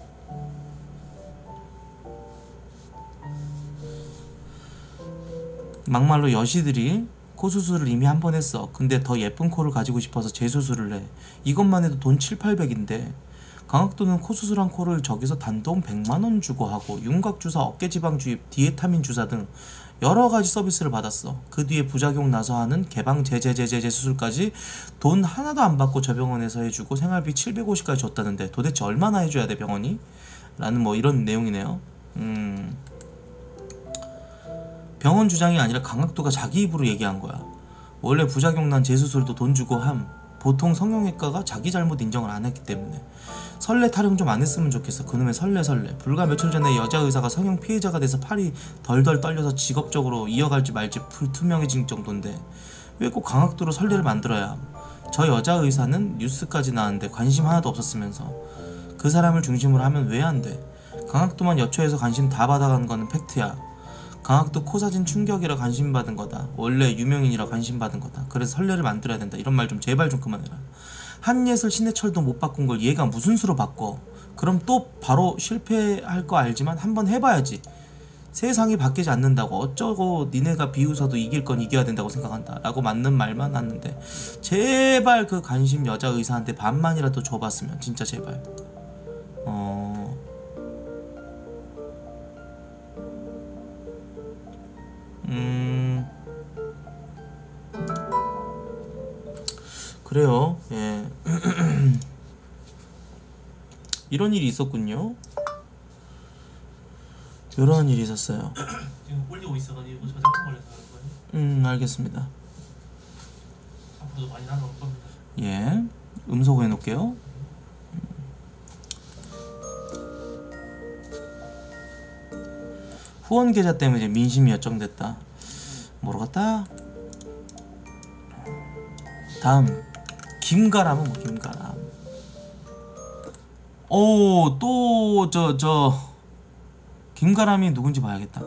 막말로 여시들이 코 수술을 이미 한 번 했어. 근데 더 예쁜 코를 가지고 싶어서 재수술을 해. 이것만 해도 돈 7, 800인데 강학도는 코 수술한 코를 저기서 단돈 100만 원 주고 하고 윤곽 주사, 어깨 지방 주입, 디에타민 주사 등 여러 가지 서비스를 받았어. 그 뒤에 부작용 나서 하는 개방 제제제제제 수술까지 돈 하나도 안 받고 저 병원에서 해주고 생활비 750까지 줬다는데 도대체 얼마나 해줘야 돼 병원이? 라는 뭐 이런 내용이네요. 음. 병원 주장이 아니라 강학도가 자기 입으로 얘기한 거야. 원래 부작용 난 재수술도 돈 주고 함. 보통 성형외과가 자기 잘못 인정을 안 했기 때문에 설레 타령 좀 안 했으면 좋겠어 그놈의 설레 설레 불과 며칠 전에 여자 의사가 성형 피해자가 돼서 팔이 덜덜 떨려서 직업적으로 이어갈지 말지 불투명해진 정도인데 왜 꼭 강학도로 설레를 만들어야 함 저 여자 의사는 뉴스까지 나왔는데 관심 하나도 없었으면서 그 사람을 중심으로 하면 왜 안 돼? 강학도만 여초에서 관심 다 받아간 거는 팩트야. 강학도 코 사진 충격이라 관심 받은 거다. 원래 유명인이라 관심 받은 거다. 그래서 설레를 만들어야 된다. 이런 말 좀 제발 좀 그만해라. 한예슬 신해철도 못 바꾼 걸 얘가 무슨 수로 바꿔? 그럼 또 바로 실패할 거 알지만 한번 해봐야지. 세상이 바뀌지 않는다고 어쩌고 니네가 비웃어도 이길 건 이겨야 된다고 생각한다 라고 맞는 말만 났는데 제발 그 관심 여자 의사한테 반만이라도 줘봤으면 진짜 제발 어... 음... 그래요. 예. 이런 일이 있었군요. 이런 일이 있었어요. 지금 올리고 있어가지고 저작권 걸려서 그런 거예요. 음 알겠습니다. 앞으로도 많이 나올 겁니다. 예. 음소거 해놓을게요 후원 계좌 때문에 이제 민심이 뭐로 갔다. 다음. 김가람은 뭐 김가람. 오또 저 저 김가람이 누군지 봐야겠다.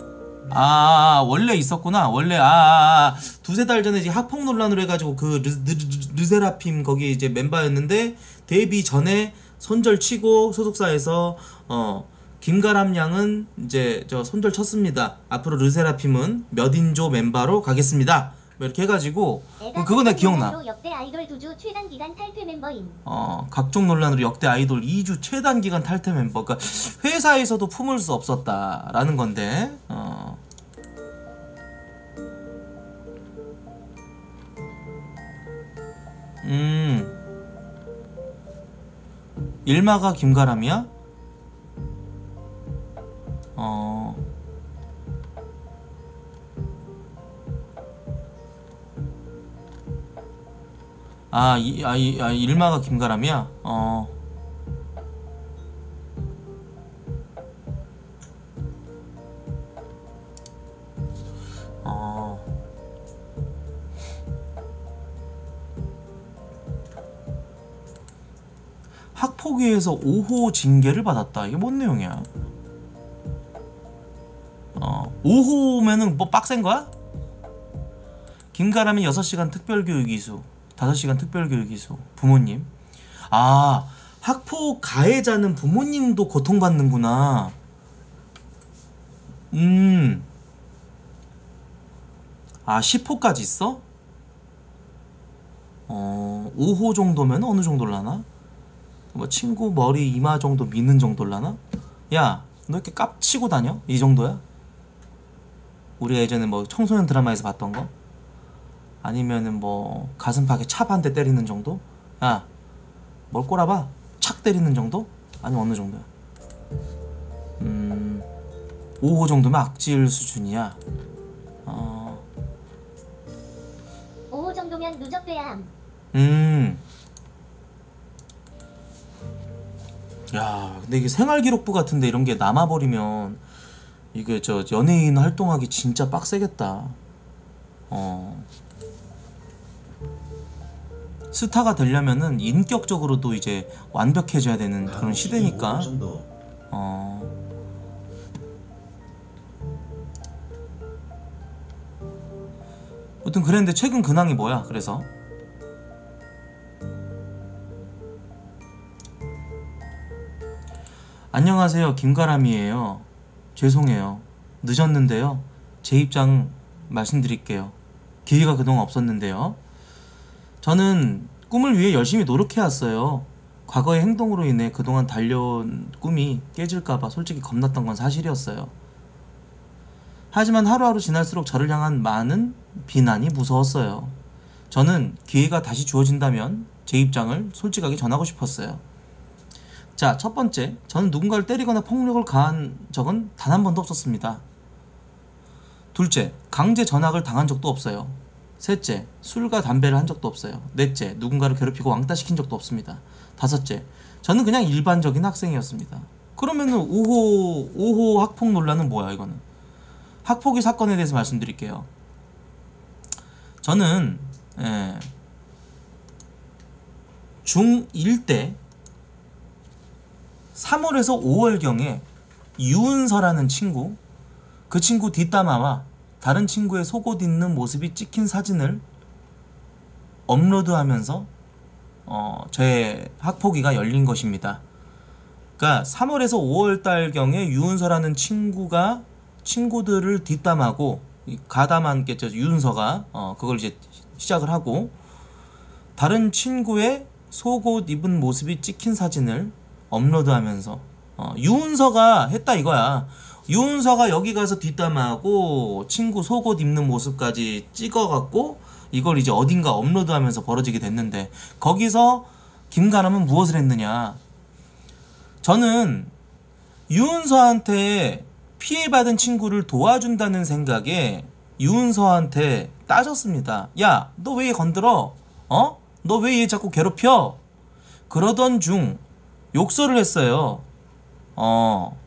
아 원래 있었구나. 원래 아, 아, 아 두세 달 전에 이제 학폭 논란으로 해가지고 그 르, 르, 르, 르 세라핌 거기 이제 멤버였는데 데뷔 전에 손절 치고 소속사에서 어 김가람 양은 이제 저 손절 쳤습니다 앞으로 르세라핌은 몇 인조 멤버로 가겠습니다 뭐 이렇게 해가지고 어, 그거 나 기억나 역대 아이돌 두주 최단 기간 탈퇴 멤버임. 어, 각종 논란으로 역대 아이돌 2주 최단 기간 탈퇴 멤버. 그러니까 회사에서도 품을 수 없었다라는 건데. 어. 음. 일마가 김가람이야? 어. 아, 이, 아, 이, 아 일마가 김가람이야? 어. 어. 학폭위에서 5호 징계를 받았다. 이게 뭔 내용이야? 어, 5호면은 뭐 빡센 거야? 김가람이 6시간 특별교육 이수 5시간 특별교육 이수 부모님 아 학폭 가해자는 부모님도 고통받는구나 음 아 10호까지 있어? 어 5호 정도면 어느 정도려나? 뭐 친구 머리 이마 정도 미는 정도려나? 야 너 이렇게 깝치고 다녀? 이 정도야? 우리가 예전에 뭐 청소년 드라마에서 봤던 거? 아니면은 뭐 가슴팍에 찹 한 대 때리는 정도? 야, 뭘 꼬라봐? 착 때리는 정도? 아니 어느 정도야? 음, 5호 정도면 악질 수준이야. 어, 5호 정도면 누적돼야 함. 음. 야, 근데 이게 생활기록부 같은데 이런 게 남아버리면 이게 저 연예인 활동하기 진짜 빡세겠다. 어. 스타가 되려면은 인격적으로 도 이제 완벽해져야 되는 그런 시대니까. 5 정도. 어. 아무튼 그랬는데 최근 근황이 뭐야? 그래서 안녕하세요 김가람이에요. 죄송해요. 늦었는데요. 제 입장 말씀드릴게요. 기회가 그동안 없었는데요. 저는 꿈을 위해 열심히 노력해왔어요. 과거의 행동으로 인해 그동안 달려온 꿈이 깨질까봐 솔직히 겁났던 건 사실이었어요. 하지만 하루하루 지날수록 저를 향한 많은 비난이 무서웠어요. 저는 기회가 다시 주어진다면 제 입장을 솔직하게 전하고 싶었어요. 자, 첫 번째, 저는 누군가를 때리거나 폭력을 가한 적은 단 한 번도 없었습니다. 둘째, 강제 전학을 당한 적도 없어요. 셋째, 술과 담배를 한 적도 없어요. 넷째, 누군가를 괴롭히고 왕따 시킨 적도 없습니다. 다섯째, 저는 그냥 일반적인 학생이었습니다. 그러면은 5호 5호 학폭 논란은 뭐야 이거는? 학폭위 사건에 대해서 말씀드릴게요. 저는 예, 중1 때 3월에서 5월경에 유은서라는 친구 그 친구 뒷담화와 다른 친구의 속옷 입는 모습이 찍힌 사진을 업로드하면서 어, 제 학폭위가 열린 것입니다. 그러니까 3월에서 5월 달경에 유은서라는 친구가 친구들을 뒷담하고 이 가담한 게 유은서가 어, 그걸 이제 시작을 하고 다른 친구의 속옷 입은 모습이 찍힌 사진을 업로드하면서 어, 유은서가 했다 이거야. 유은서가 여기 가서 뒷담화하고 친구 속옷 입는 모습까지 찍어갖고 이걸 이제 어딘가 업로드하면서 벌어지게 됐는데 거기서 김가람은 무엇을 했느냐? 저는 유은서한테 피해받은 친구를 도와준다는 생각에 유은서한테 따졌습니다. 야, 너 왜 얘 건들어? 어? 너 왜 얘 자꾸 괴롭혀? 그러던 중 욕설을 했어요. 어.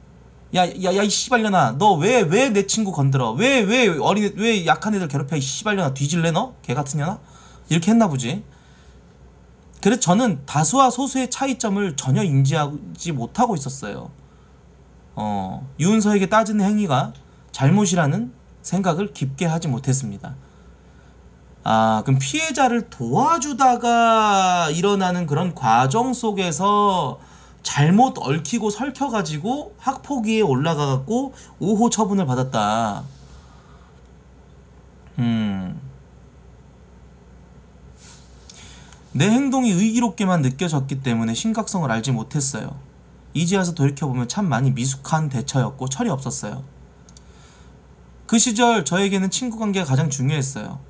야, 야, 야, 이 씨발년아. 너 왜, 왜 내 친구 건들어? 왜, 왜 어린, 왜 약한 애들 괴롭혀? 이 씨발년아. 뒤질래, 너? 개 같은 년아? 이렇게 했나 보지. 그래서 저는 다수와 소수의 차이점을 전혀 인지하지 못하고 있었어요. 어, 유은서에게 따지는 행위가 잘못이라는 생각을 깊게 하지 못했습니다. 아, 그럼 피해자를 도와주다가 일어나는 그런 과정 속에서 잘못 얽히고 설켜가지고 학폭위에 올라가갖고 5호 처분을 받았다. 음. 내 행동이 의기롭게만 느껴졌기 때문에 심각성을 알지 못했어요. 이제 와서 돌이켜보면 참 많이 미숙한 대처였고 철이 없었어요. 그 시절 저에게는 친구 관계가 가장 중요했어요.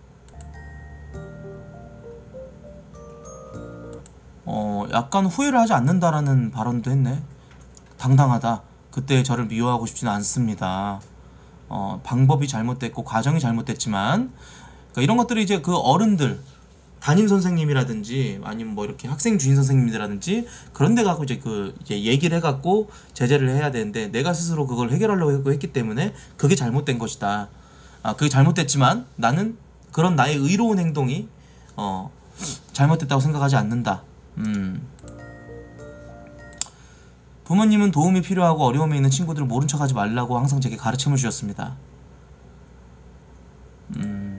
어, 약간 후회를 하지 않는다라는 발언도 했네. 당당하다. 그때 저를 미워하고 싶지는 않습니다. 어, 방법이 잘못됐고 과정이 잘못됐지만 그러니까 이런 것들이 이제 그 어른들 담임 선생님이라든지 아니면 뭐 이렇게 학생 주인 선생님들이라든지 그런 데 갖고 이제 그 이제 얘기를 해 갖고 제재를 해야 되는데 내가 스스로 그걸 해결하려고 했기 때문에 그게 잘못된 것이다. 아 그게 잘못됐지만 나는 그런 나의 의로운 행동이 어 잘못됐다고 생각하지 않는다. 음. 부모님은 도움이 필요하고 어려움에 있는 친구들을 모른 척하지 말라고 항상 제게 가르침을 주셨습니다. 음.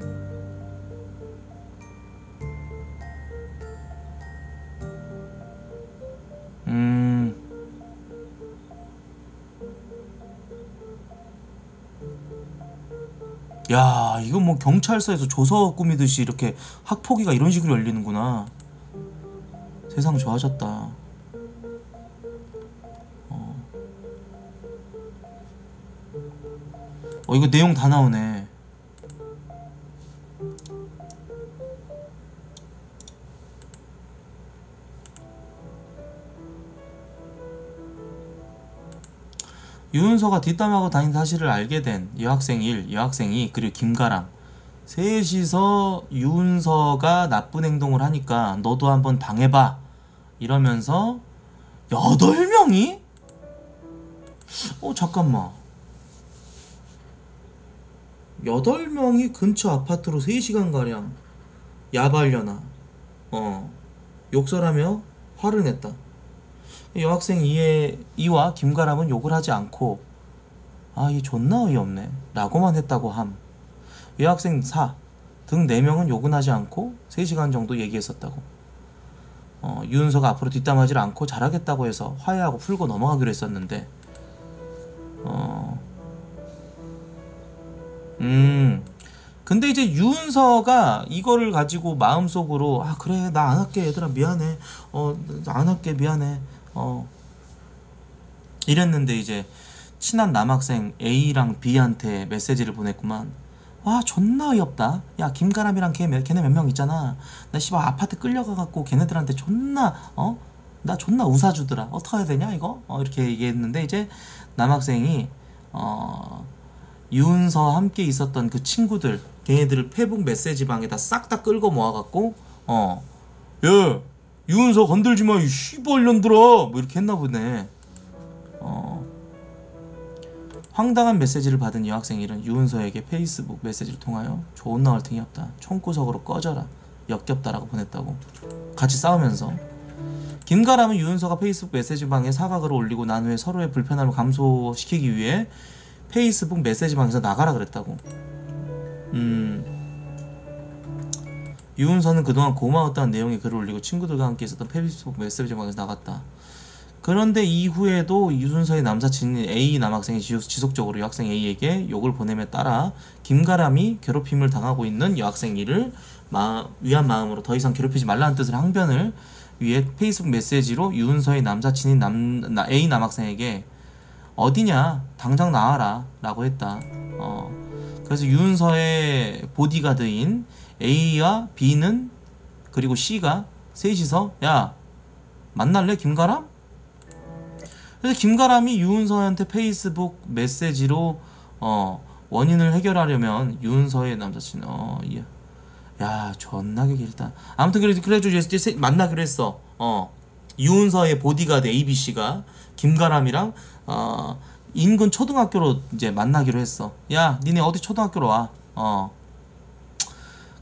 음. 야, 이거 뭐 경찰서에서 조서 꾸미듯이 이렇게 학폭위가 이런 식으로 열리는구나. 세상 좋아졌다. 어. 어, 이거 내용 다 나오네. 유은서가 뒷담하고 다닌 사실을 알게 된 여학생 1, 여학생 2, 그리고 김가람 셋이서 유은서가 나쁜 행동을 하니까 너도 한번 당해봐 이러면서 여덟 명이? 어 잠깐만. 여덟 명이 근처 아파트로 3시간가량 야발려나. 어 욕설하며 화를 냈다. 여학생 이의 이와 김가람은 욕을 하지 않고 아이 존나 어이없네. 라고만 했다고 함. 여학생 4등 4명은 욕은 하지 않고 3시간 정도 얘기했었다고 어, 유은서가 앞으로 뒷담하지 않고 잘하겠다고 해서 화해하고 풀고 넘어가기로 했었는데 어... 음 근데 이제 유은서가 이거를 가지고 마음속으로 아 그래 나 안 할게 얘들아 미안해. 어안 할게 미안해. 어 이랬는데 이제 친한 남학생 A랑 B한테 메시지를 보냈구만 와 존나 어이없다 야 김가람이랑 걔, 몇- 걔네 몇 명 있잖아 나 씨발 아파트 끌려가갖고 걔네들한테 존나 어? 나 존나 웃어주더라 어떡해야 되냐 이거? 어 이렇게 얘기했는데 이제 남학생이 어 유은서 함께 있었던 그 친구들 걔네들을 페북 메시지 방에다 싹 다 끌고 모아갖고 어 야, 유은서 건들지 마, 이 씨발년들아! 뭐 이렇게 했나 보네. 어. 황당한 메시지를 받은 여학생 일은 유은서에게 페이스북 메시지를 통하여 좋은 나올 틈이 없다. 총구석으로 꺼져라. 역겹다라고 보냈다고. 같이 싸우면서. 김가람은 유은서가 페이스북 메시지방에 사각을 올리고 난 후에 서로의 불편함을 감소시키기 위해 페이스북 메시지방에서 나가라 그랬다고. 음. 유은서는 그동안 고마웠다는 내용의 글을 올리고 친구들과 함께 있었던 페이스북 메시지방에서 나갔다. 그런데 이후에도 유순서의 남사친인 A 남학생이 지속- 지속적으로 여학생 A에게 욕을 보냄에 따라 김가람이 괴롭힘을 당하고 있는 여학생 E를 마, 위한 마음으로 더 이상 괴롭히지 말라는 뜻을 항변을 위해 페이스북 메시지로 유은서의 남사친인 남, 나- A 남학생에게 어디냐? 당장 나와라 라고 했다. 어, 그래서 유은서의 보디가드인 A와 B는 그리고 C가 셋이서 야 만날래? 김가람? 그래서 김가람이 유은서한테 페이스북 메시지로 어 원인을 해결하려면 유은서의 남자친 어 예. 야 존나게 길다. 아무튼 그래 그래가지고 이제 세- 만나기로 했어. 어 유은서의 보디가드 ABC가 김가람이랑 어 인근 초등학교로 이제 만나기로 했어. 야 니네 어디 초등학교로 와어.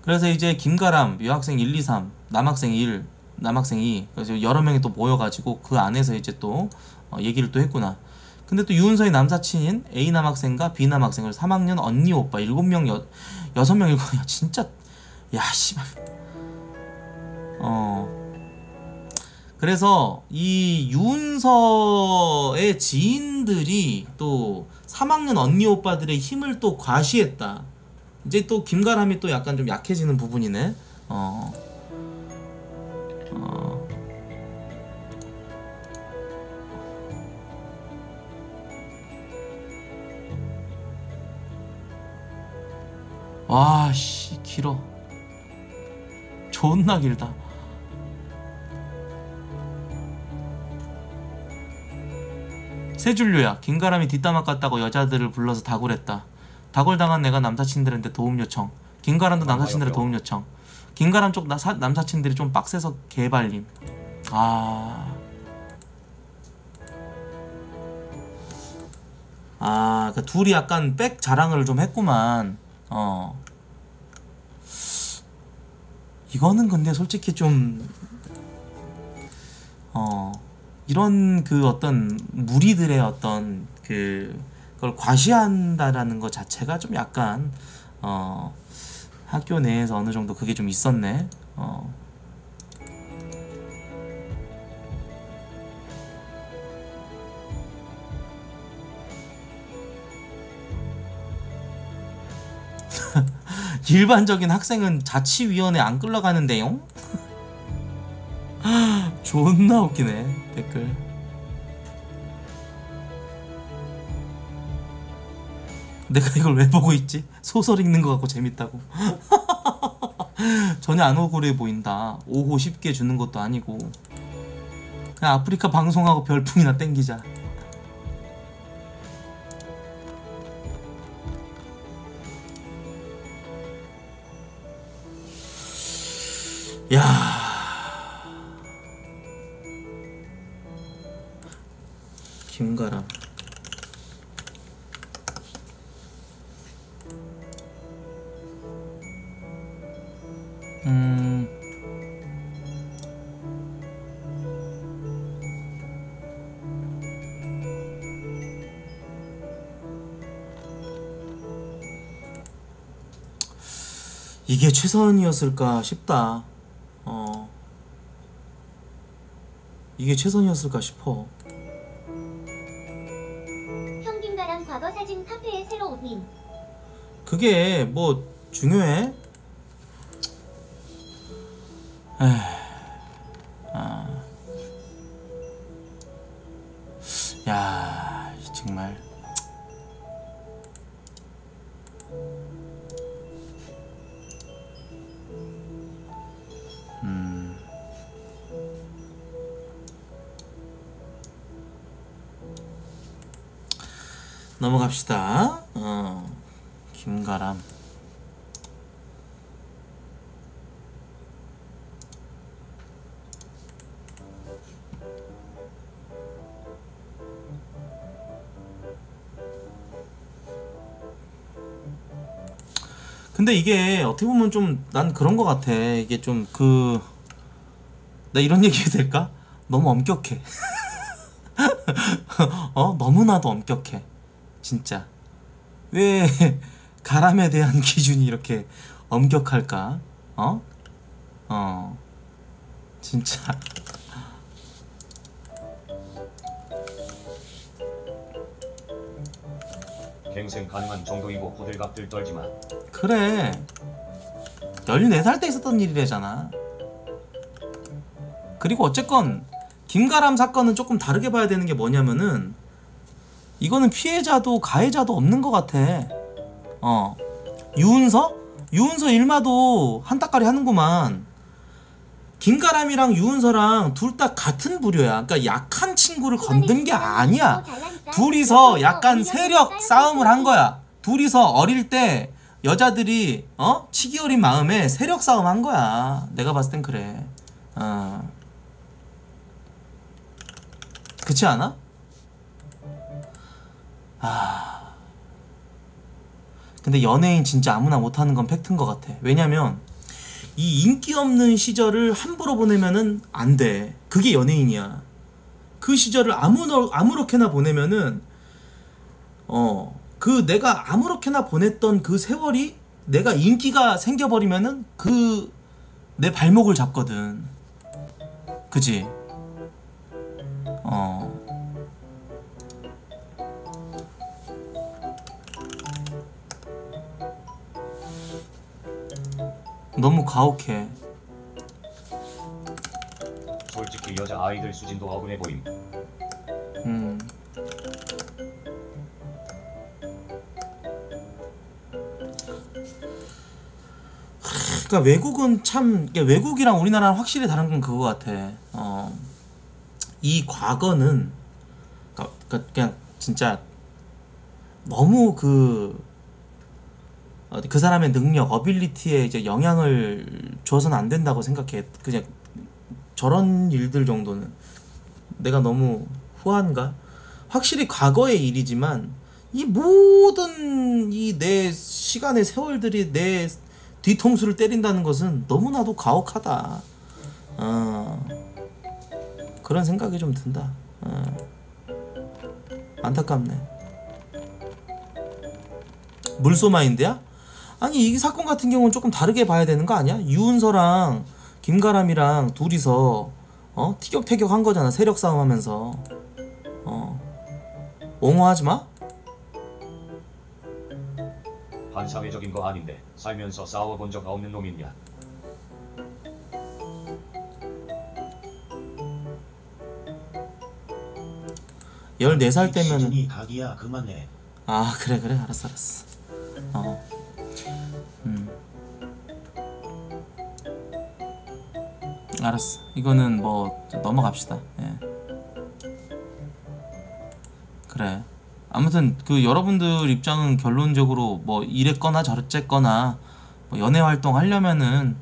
그래서 이제 김가람 여학생 1, 2, 3 남학생 1 남학생 2 그래서 여러 명이 또 모여가지고 그 안에서 이제 또 어, 얘기를 또 했구나. 근데 또 유은서의 남사친인 A 남학생과 B 남학생을 3학년 언니 오빠 7명 여, 6명 일곱 야 진짜. 야 씨발. 어. 그래서 이 유은서의 지인들이 또 3학년 언니 오빠들의 힘을 또 과시했다. 이제 또 김가람이 또 약간 좀 약해지는 부분이네. 어. 어. 와, 씨, 길어. 존나 길다. 세 줄료야. 김가람이 뒷담화 깠다고 여자들을 불러서 다굴했다. 다굴당한 내가 남사친들한테 도움 요청. 김가람도 남사친들의 도움 요청. 김가람 쪽 나, 사, 남사친들이 좀 빡세서 개발림. 아. 아, 그 둘이 약간 백 자랑을 좀 했구만. 어. 이거는 근데 솔직히 좀, 어, 이런 그 어떤 무리들의 어떤 그, 그걸 과시한다라는 것 자체가 좀 약간, 어, 학교 내에서 어느 정도 그게 좀 있었네. 어. 일반적인 학생은 자치위원회 안 끌러가는데요? 존나 웃기네 댓글. 내가 이걸 왜 보고 있지? 소설 읽는 것 같고 재밌다고. 전혀 안 억울해 보인다. 오호 쉽게 주는 것도 아니고. 그냥 아프리카 방송하고 별풍이나 땡기자 야. 김가람. 음. 이게 최선이었을까 싶다. 어. 이게 최선이었을까 싶어. 형 김가람 과거 사진 카페에 새로 오님. 그게 뭐 중요해? 에휴, 넘어갑시다. 어, 김가람. 근데 이게 어떻게 보면 좀 난 그런 거 같아. 이게 좀 그 나 이런 얘기 해도 될까? 너무 엄격해. 어 너무나도 엄격해. 진짜 왜 가람에 대한 기준이 이렇게 엄격할까? 어? 어 진짜 갱생 가능한 정도이고 호들갑들 떨지마. 그래 14살 때 있었던 일이래잖아 그리고 어쨌건 김가람 사건은 조금 다르게 봐야 되는 게 뭐냐면은 이거는 피해자도 가해자도 없는 것 같아 어 유은서? 유은서 일마도 한따까리 하는구만 김가람이랑 유은서랑 둘 다 같은 부류야 그러니까 약한 친구를 건든 게 아니야 둘이서 약간 세력 싸움을 한 거야. 둘이서 어릴 때 여자들이 어 치기 어린 마음에 세력 싸움 한 거야. 내가 봤을 땐 그래. 어. 그렇지 않아? 아. 근데 연예인 진짜 아무나 못하는 건 팩트인 것 같아. 왜냐면 이 인기 없는 시절을 함부로 보내면은 안 돼. 그게 연예인이야. 그 시절을 아무나 아무렇게나 보내면은 어 그 내가 아무렇게나 보냈던 그 세월이 내가 인기가 생겨버리면은 그 내 발목을 잡거든. 그지? 어. 너무 가혹해. 솔직히 여자 아이들 수진도 어긋해 보임. 음. 그러니까 외국은 참 이게 외국이랑 우리나라랑 확실히 다른 건 그거 같아. 어. 이 과거는 그러니까, 그러니까 그냥 진짜 너무 그, 어, 그 사람의 능력, 어빌리티에 이제 영향을 줘서는 안 된다고 생각해. 그냥 저런 일들 정도는 내가 너무 후한가? 확실히 과거의 일이지만 이 모든 이 내 시간의 세월들이 내 뒤통수를 때린다는 것은 너무나도 가혹하다. 어, 그런 생각이 좀 든다. 어, 안타깝네. 물소마인데야? 아니 이 사건 같은 경우는 조금 다르게 봐야 되는 거 아니야? 유은서랑 김가람이랑 둘이서 어 티격태격 한 거잖아 세력 싸움하면서 어 옹호하지 마. 반사회적인 거 아닌데 살면서 싸워본 적 없는 놈이냐? 열네 살 때면은. 아 그래 그래 알았어 알았어 어 알았어 이거는 뭐 넘어갑시다 예. 그래 아무튼 그 여러분들 입장은 결론적으로 뭐 이랬거나 저랬거나 뭐 연애 활동 하려면은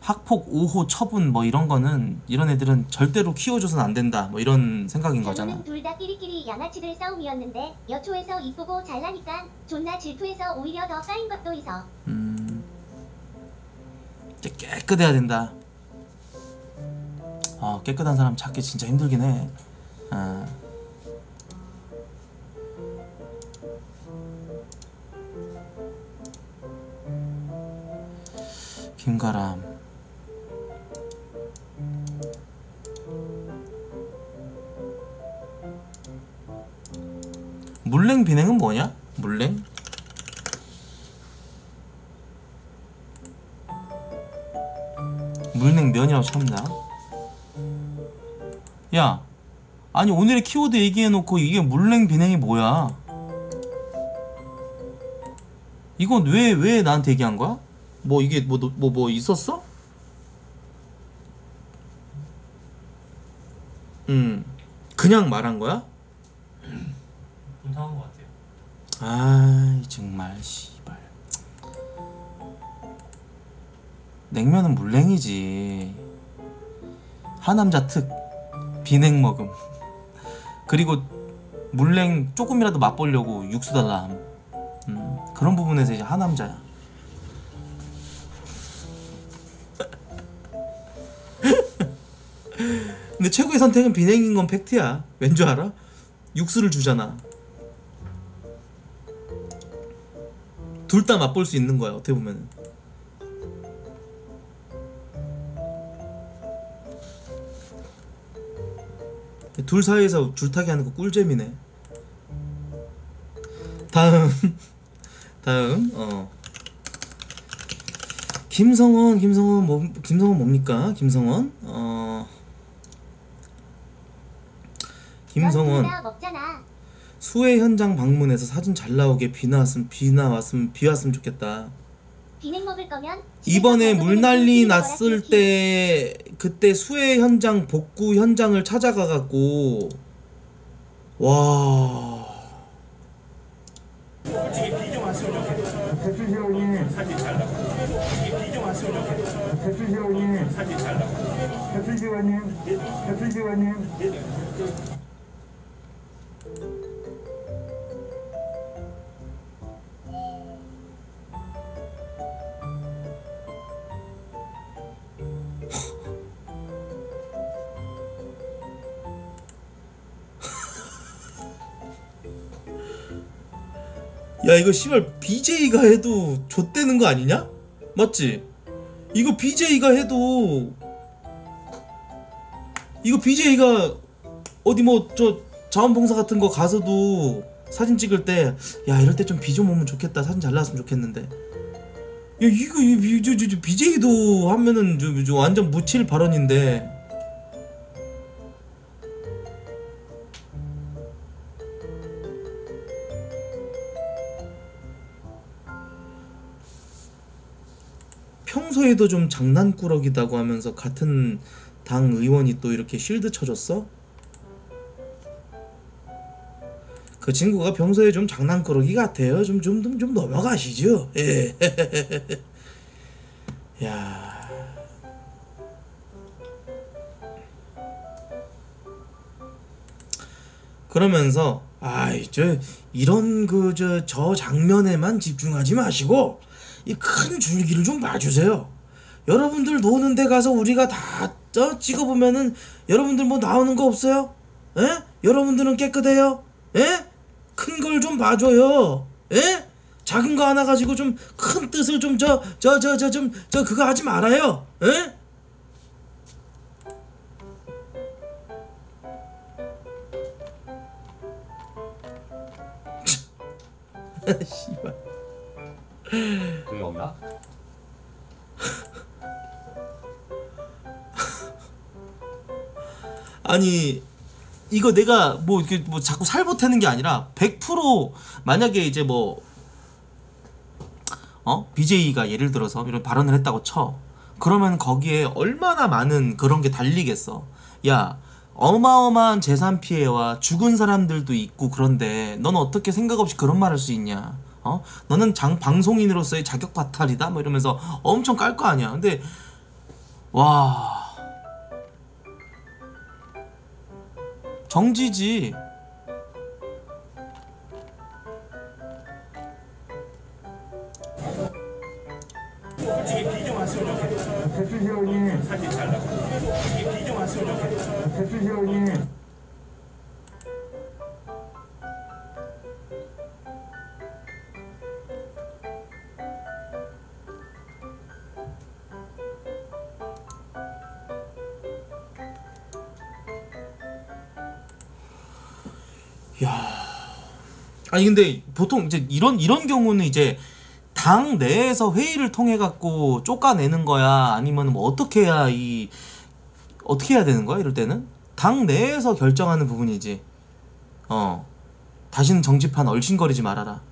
학폭 5호 처분 뭐 이런 거는 이런 애들은 절대로 키워줘서는 안 된다 뭐 이런 생각인 거잖아 결론은 둘다 끼리끼리 양아치들 싸움이었는데 여초에서 이쁘고 잘나니까 존나 질투해서 오히려 더 까인 것도 있어. 음, 이제 깨끗해야 된다. 아, 깨끗한 사람 찾기 진짜 힘들긴 해. 아. 김가람. 물냉 비냉은 뭐냐? 물냉? 물냉면이라고 쳤나? 야, 아니 오늘의 키워드 얘기해놓고 이게 물냉 비냉이 뭐야? 이건 왜 왜 나한테 얘기한 거야? 뭐 이게 뭐뭐뭐 있었어? 음, 그냥 말한 거야? 분탕한 것 같아요. 아 정말 씨발 냉면은 물냉이지 하남자 특 비냉 먹음 그리고 물냉 조금이라도 맛보려고 육수 달라 함. 음, 그런 부분에서 이제 하남자야 근데 최고의 선택은 비냉인 건 팩트야. 왠 줄 알아? 육수를 주잖아. 둘 다 맛볼 수 있는 거야. 어떻게 보면. 둘 사이에서 줄타기 하는 거 꿀잼이네. 다음. 다음 어. 김성원 김성원 뭐 김성원 뭡니까? 김성원? 어. 김성원. 수해 현장 방문해서 사진 잘 나오게 비 나왔으면 비 나왔으면 비 왔으면 좋겠다. 이번에 집에서 물 먹으면 난리 비냉 났을 때 그때 수해 현장 복구 현장을 찾아가 갖고 와 야 이거 씨발 BJ가 해도 좆되는 거 아니냐? 맞지? 이거 BJ가 해도 이거 BJ가 어디 뭐 저 자원봉사 같은 거 가서도 사진 찍을 때 야 이럴 때 좀 비 좀 오면 좋겠다 사진 잘 나왔으면 좋겠는데 야 이거 이 저, 저, 저, BJ도 하면은 저, 저 완전 묻힐 발언인데 평소에도 좀 장난꾸러기다고 하면서 같은 당 의원이 또 이렇게 쉴드 쳐줬어? 그 친구가 평소에 좀 장난꾸러기 같아요. 좀 좀 좀 좀 넘어가시죠. 예. 야. 그러면서 아이 저 이런 그 저 저 장면에만 집중하지 마시고 이 큰 줄기를 좀 봐주세요. 여러분들 노는 데 가서 우리가 다저 찍어보면은 여러분들 뭐 나오는 거 없어요? 에? 여러분들은 깨끗해요? 에? 큰 걸 좀 봐줘요. 에? 작은 거 하나 가지고 좀 큰 뜻을 좀 저 저 저 저 좀 저 그거 하지 말아요. 에? 씨발. 그게 없나? 아니 이거 내가 뭐 이렇게 뭐 자꾸 살보태는 게 아니라 100% 만약에 이제 뭐 어? BJ가 예를 들어서 이런 발언을 했다고 쳐. 그러면 거기에 얼마나 많은 그런 게 달리겠어. 야, 어마어마한 재산 피해와 죽은 사람들도 있고 그런데 너는 어떻게 생각 없이 그런 말 할 수 있냐? 어? 너는 장 방송인으로서의 자격 바탈이다 뭐 이러면서 엄청 깔 거 아니야. 근데 와 정지지. 아니 근데 보통 이제 이런 이런 경우는 이제 당 내에서 회의를 통해 갖고 쫓아내는 거야? 아니면 뭐 어떻게 해야 이 어떻게 해야 되는 거야? 이럴 때는? 당 내에서 결정하는 부분이지. 어. 다시는 정치판 얼씬거리지 말아라.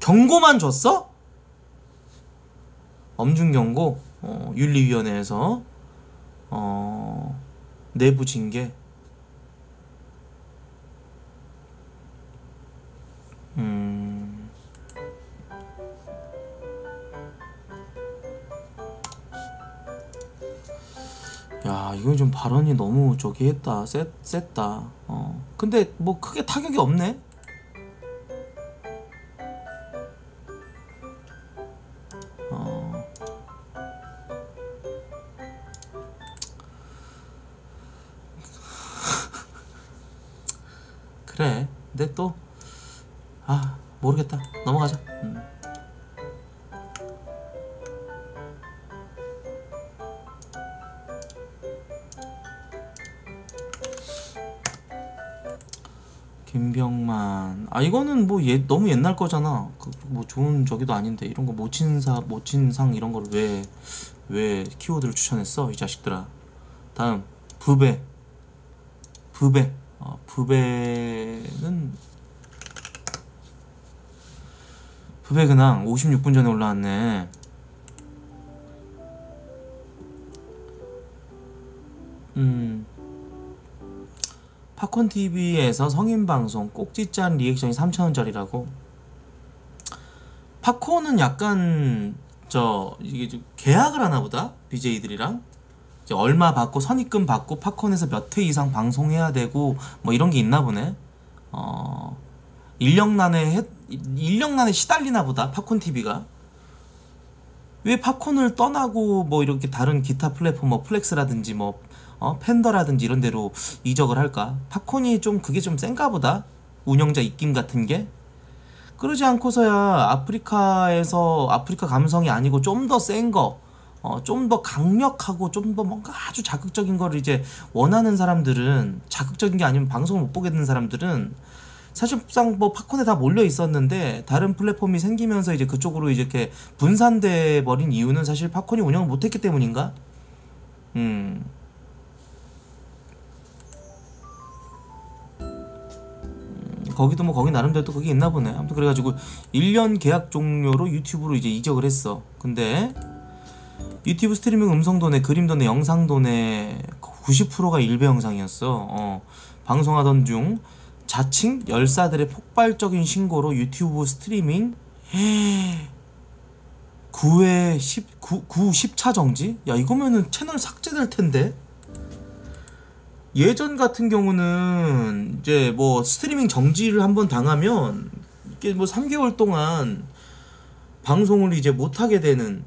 경고만 줬어? 엄중 경고? 어, 윤리위원회에서? 어 내부 징계 발언이 너무 저기 했다. 셌, 셌다. 어. 근데 뭐 크게 타격이 없네. 너무 옛날 거잖아. 그 뭐 좋은 저기도 아닌데 이런 거 모친사 모친상 이런 거를 왜왜 키워드를 추천했어 이 자식들아? 다음 부배. 부배. 어, 부배는 부배 근황 56분 전에 올라왔네. 음 팝콘 TV에서 성인 방송 꼭지짠 reaction이 3,000원짜리라고. 팝콘은 약간 저 이게 좀 계약을 하나 보다 BJ들이랑 이제 얼마 받고 선입금 받고 팝콘에서 몇 회 이상 방송해야 되고 뭐 이런 게 있나 보네. 어 인력난에 해, 인력난에 시달리나 보다 팝콘 TV가. 왜 팝콘을 떠나고 뭐 이렇게 다른 기타 플랫폼 뭐 플렉스라든지 뭐 어, 팬더라든지 이런 데로 이적을 할까? 팝콘이 좀 그게 좀 센가 보다. 운영자 입김 같은 게. 그러지 않고서야 아프리카에서 아프리카 감성이 아니고 좀 더 센 거, 어, 좀 더 강력하고 좀 더 뭔가 아주 자극적인 거를 이제 원하는 사람들은 자극적인 게 아니면 방송을 못 보게 되는 사람들은 사실상 뭐 팝콘에 다 몰려 있었는데 다른 플랫폼이 생기면서 이제 그쪽으로 이제 이렇게 분산돼 버린 이유는 사실 팝콘이 운영을 못했기 때문인가? 음. 거기도 뭐 거기 나름대로 또 그게 있나 보네. 아무튼 그래가지고 1년 계약 종료로 유튜브로 이제 이적을 했어. 근데 유튜브 스트리밍 음성 도내, 그림 도내, 영상 도내 90%가 일배 영상이었어. 어, 방송하던 중 자칭 열사들의 폭발적인 신고로 유튜브 스트리밍 9회 10, 9, 9 10차 정지? 야 이거면은 채널 삭제될 텐데. 예전 같은 경우는 이제 뭐 스트리밍 정지를 한번 당하면 이게 뭐 3개월 동안 방송을 이제 못 하게 되는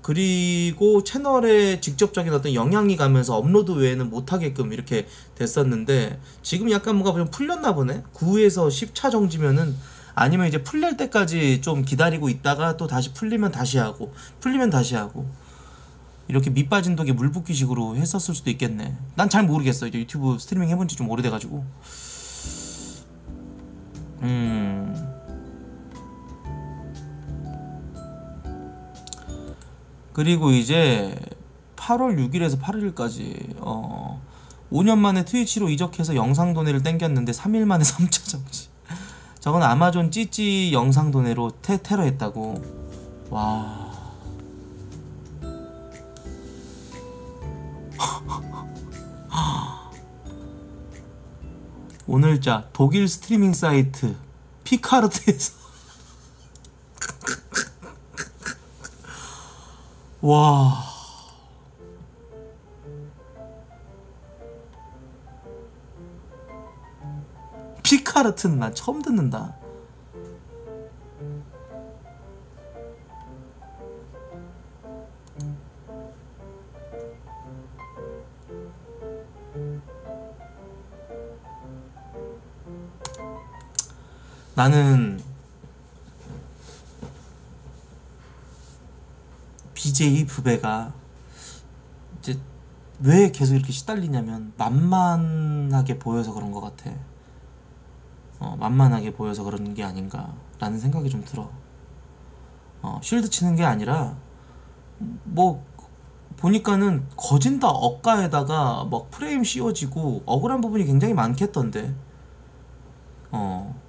그리고 채널에 직접적인 어떤 영향이 가면서 업로드 외에는 못 하게끔 이렇게 됐었는데 지금 약간 뭔가 좀 풀렸나 보네. 9에서 10차 정지면은 아니면 이제 풀릴 때까지 좀 기다리고 있다가 또 다시 풀리면 다시 하고 풀리면 다시 하고 이렇게 밑 빠진 독에 물 붓기 식으로 했었을 수도 있겠네. 난 잘 모르겠어. 이제 유튜브 스트리밍 해본 지 좀 오래돼가지고. 음. 그리고 이제 8월 6일에서 8일까지 어 5년 만에 트위치로 이적해서 영상 도내를 땡겼는데 3일 만에 3차 정지. 저건 아마존 찌찌 영상 도내로 테, 테러했다고. 와. 오늘자 독일 스트리밍 사이트 피카르트에서 와. 피카르트는 난 처음 듣는다 나는 BJ 부배가 이제 왜 계속 이렇게 시달리냐면 만만하게 보여서 그런 것 같아. 어, 만만하게 보여서 그런 게 아닌가라는 생각이 좀 들어. 어, 쉴드 치는 게 아니라 뭐 보니까는 거진다 억가에다가 막 프레임 씌워지고 억울한 부분이 굉장히 많겠던데. 어.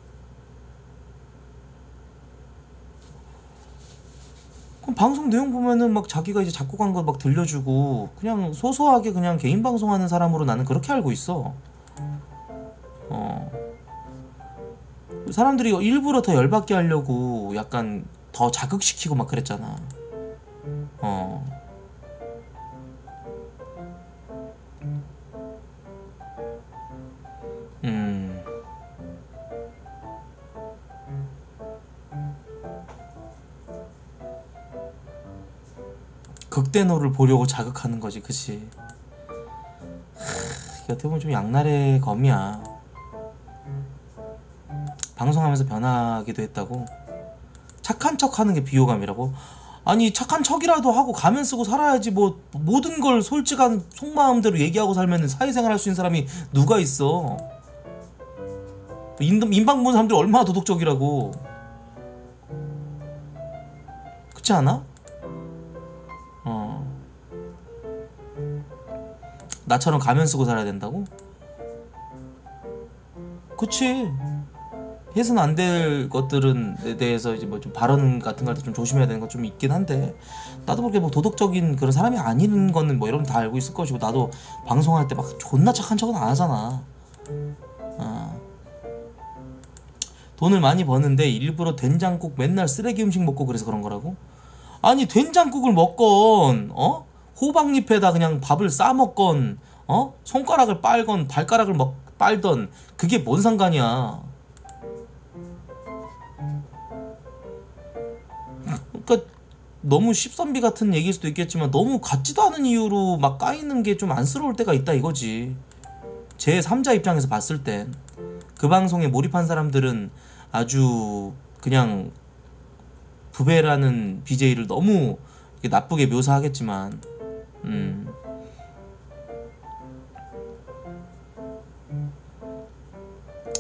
그럼 방송 내용 보면은 막 자기가 이제 작곡한 거 막 들려주고 그냥 소소하게 그냥 개인 방송하는 사람으로 나는 그렇게 알고 있어. 어. 사람들이 일부러 더 열받게 하려고 약간 더 자극시키고 막 그랬잖아. 어. 극대노를 보려고 자극하는 거지, 그치? 하, 어떻게 보면 좀 양날의 검이야. 방송하면서 변하기도 했다고 착한 척 하는 게 비호감이라고 아니 착한 척이라도 하고 가면 쓰고 살아야지 뭐 모든 걸 솔직한 속마음대로 얘기하고 살면 사회생활 할 수 있는 사람이 누가 있어 인, 인방 보는 사람들이 얼마나 도덕적이라고 그렇지 않아? 나처럼 가면 쓰고 살아야 된다고? 그치 해서는 안 될 것들은 대해서 이제 뭐 좀 발언 같은 걸 좀 조심해야 되는 것 좀 있긴 한데 나도 그렇게 뭐 도덕적인 그런 사람이 아닌 거는 뭐 여러분 다 알고 있을 것이고 나도 방송할 때 막 존나 착한 척은 안 하잖아 어. 돈을 많이 버는데 일부러 된장국 맨날 쓰레기 음식 먹고 그래서 그런 거라고? 아니 된장국을 먹건 어? 호박잎에다 그냥 밥을 싸 먹건 어? 손가락을 빨건 발가락을 먹 빨던 그게 뭔 상관이야? 그러니까 너무 십선비 같은 얘기일 수도 있겠지만 너무 같지도 않은 이유로 막 까이는 게 좀 안쓰러울 때가 있다 이거지. 제 3자 입장에서 봤을 땐. 그 방송에 몰입한 사람들은 아주 그냥 부배라는 BJ를 너무 나쁘게 묘사하겠지만 음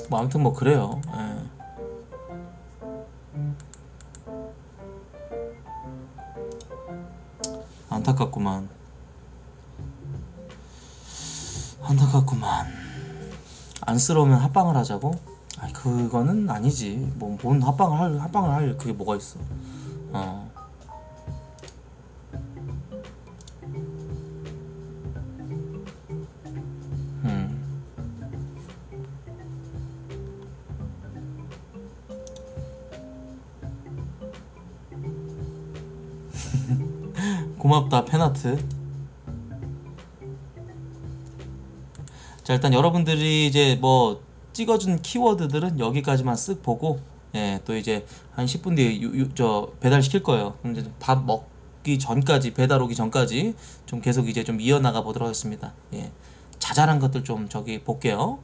뭐 아무튼 뭐 그래요. 예. 안타깝구만. 안타깝구만. 안쓰러우면 합방을 하자고? 아니 그거는 아니지. 뭐 뭔 합방을 할 합방을 할 그게 뭐가 있어? 어. 고맙다 팬아트. 자 일단 여러분들이 이제 뭐 찍어준 키워드들은 여기까지만 쓱 보고 예 또 이제 한 10분 뒤에 유, 유, 저 배달 시킬 거예요. 이제 밥 먹기 전까지 배달 오기 전까지 좀 계속 이제 좀 이어나가 보도록 하겠습니다. 예 자잘한 것들 좀 저기 볼게요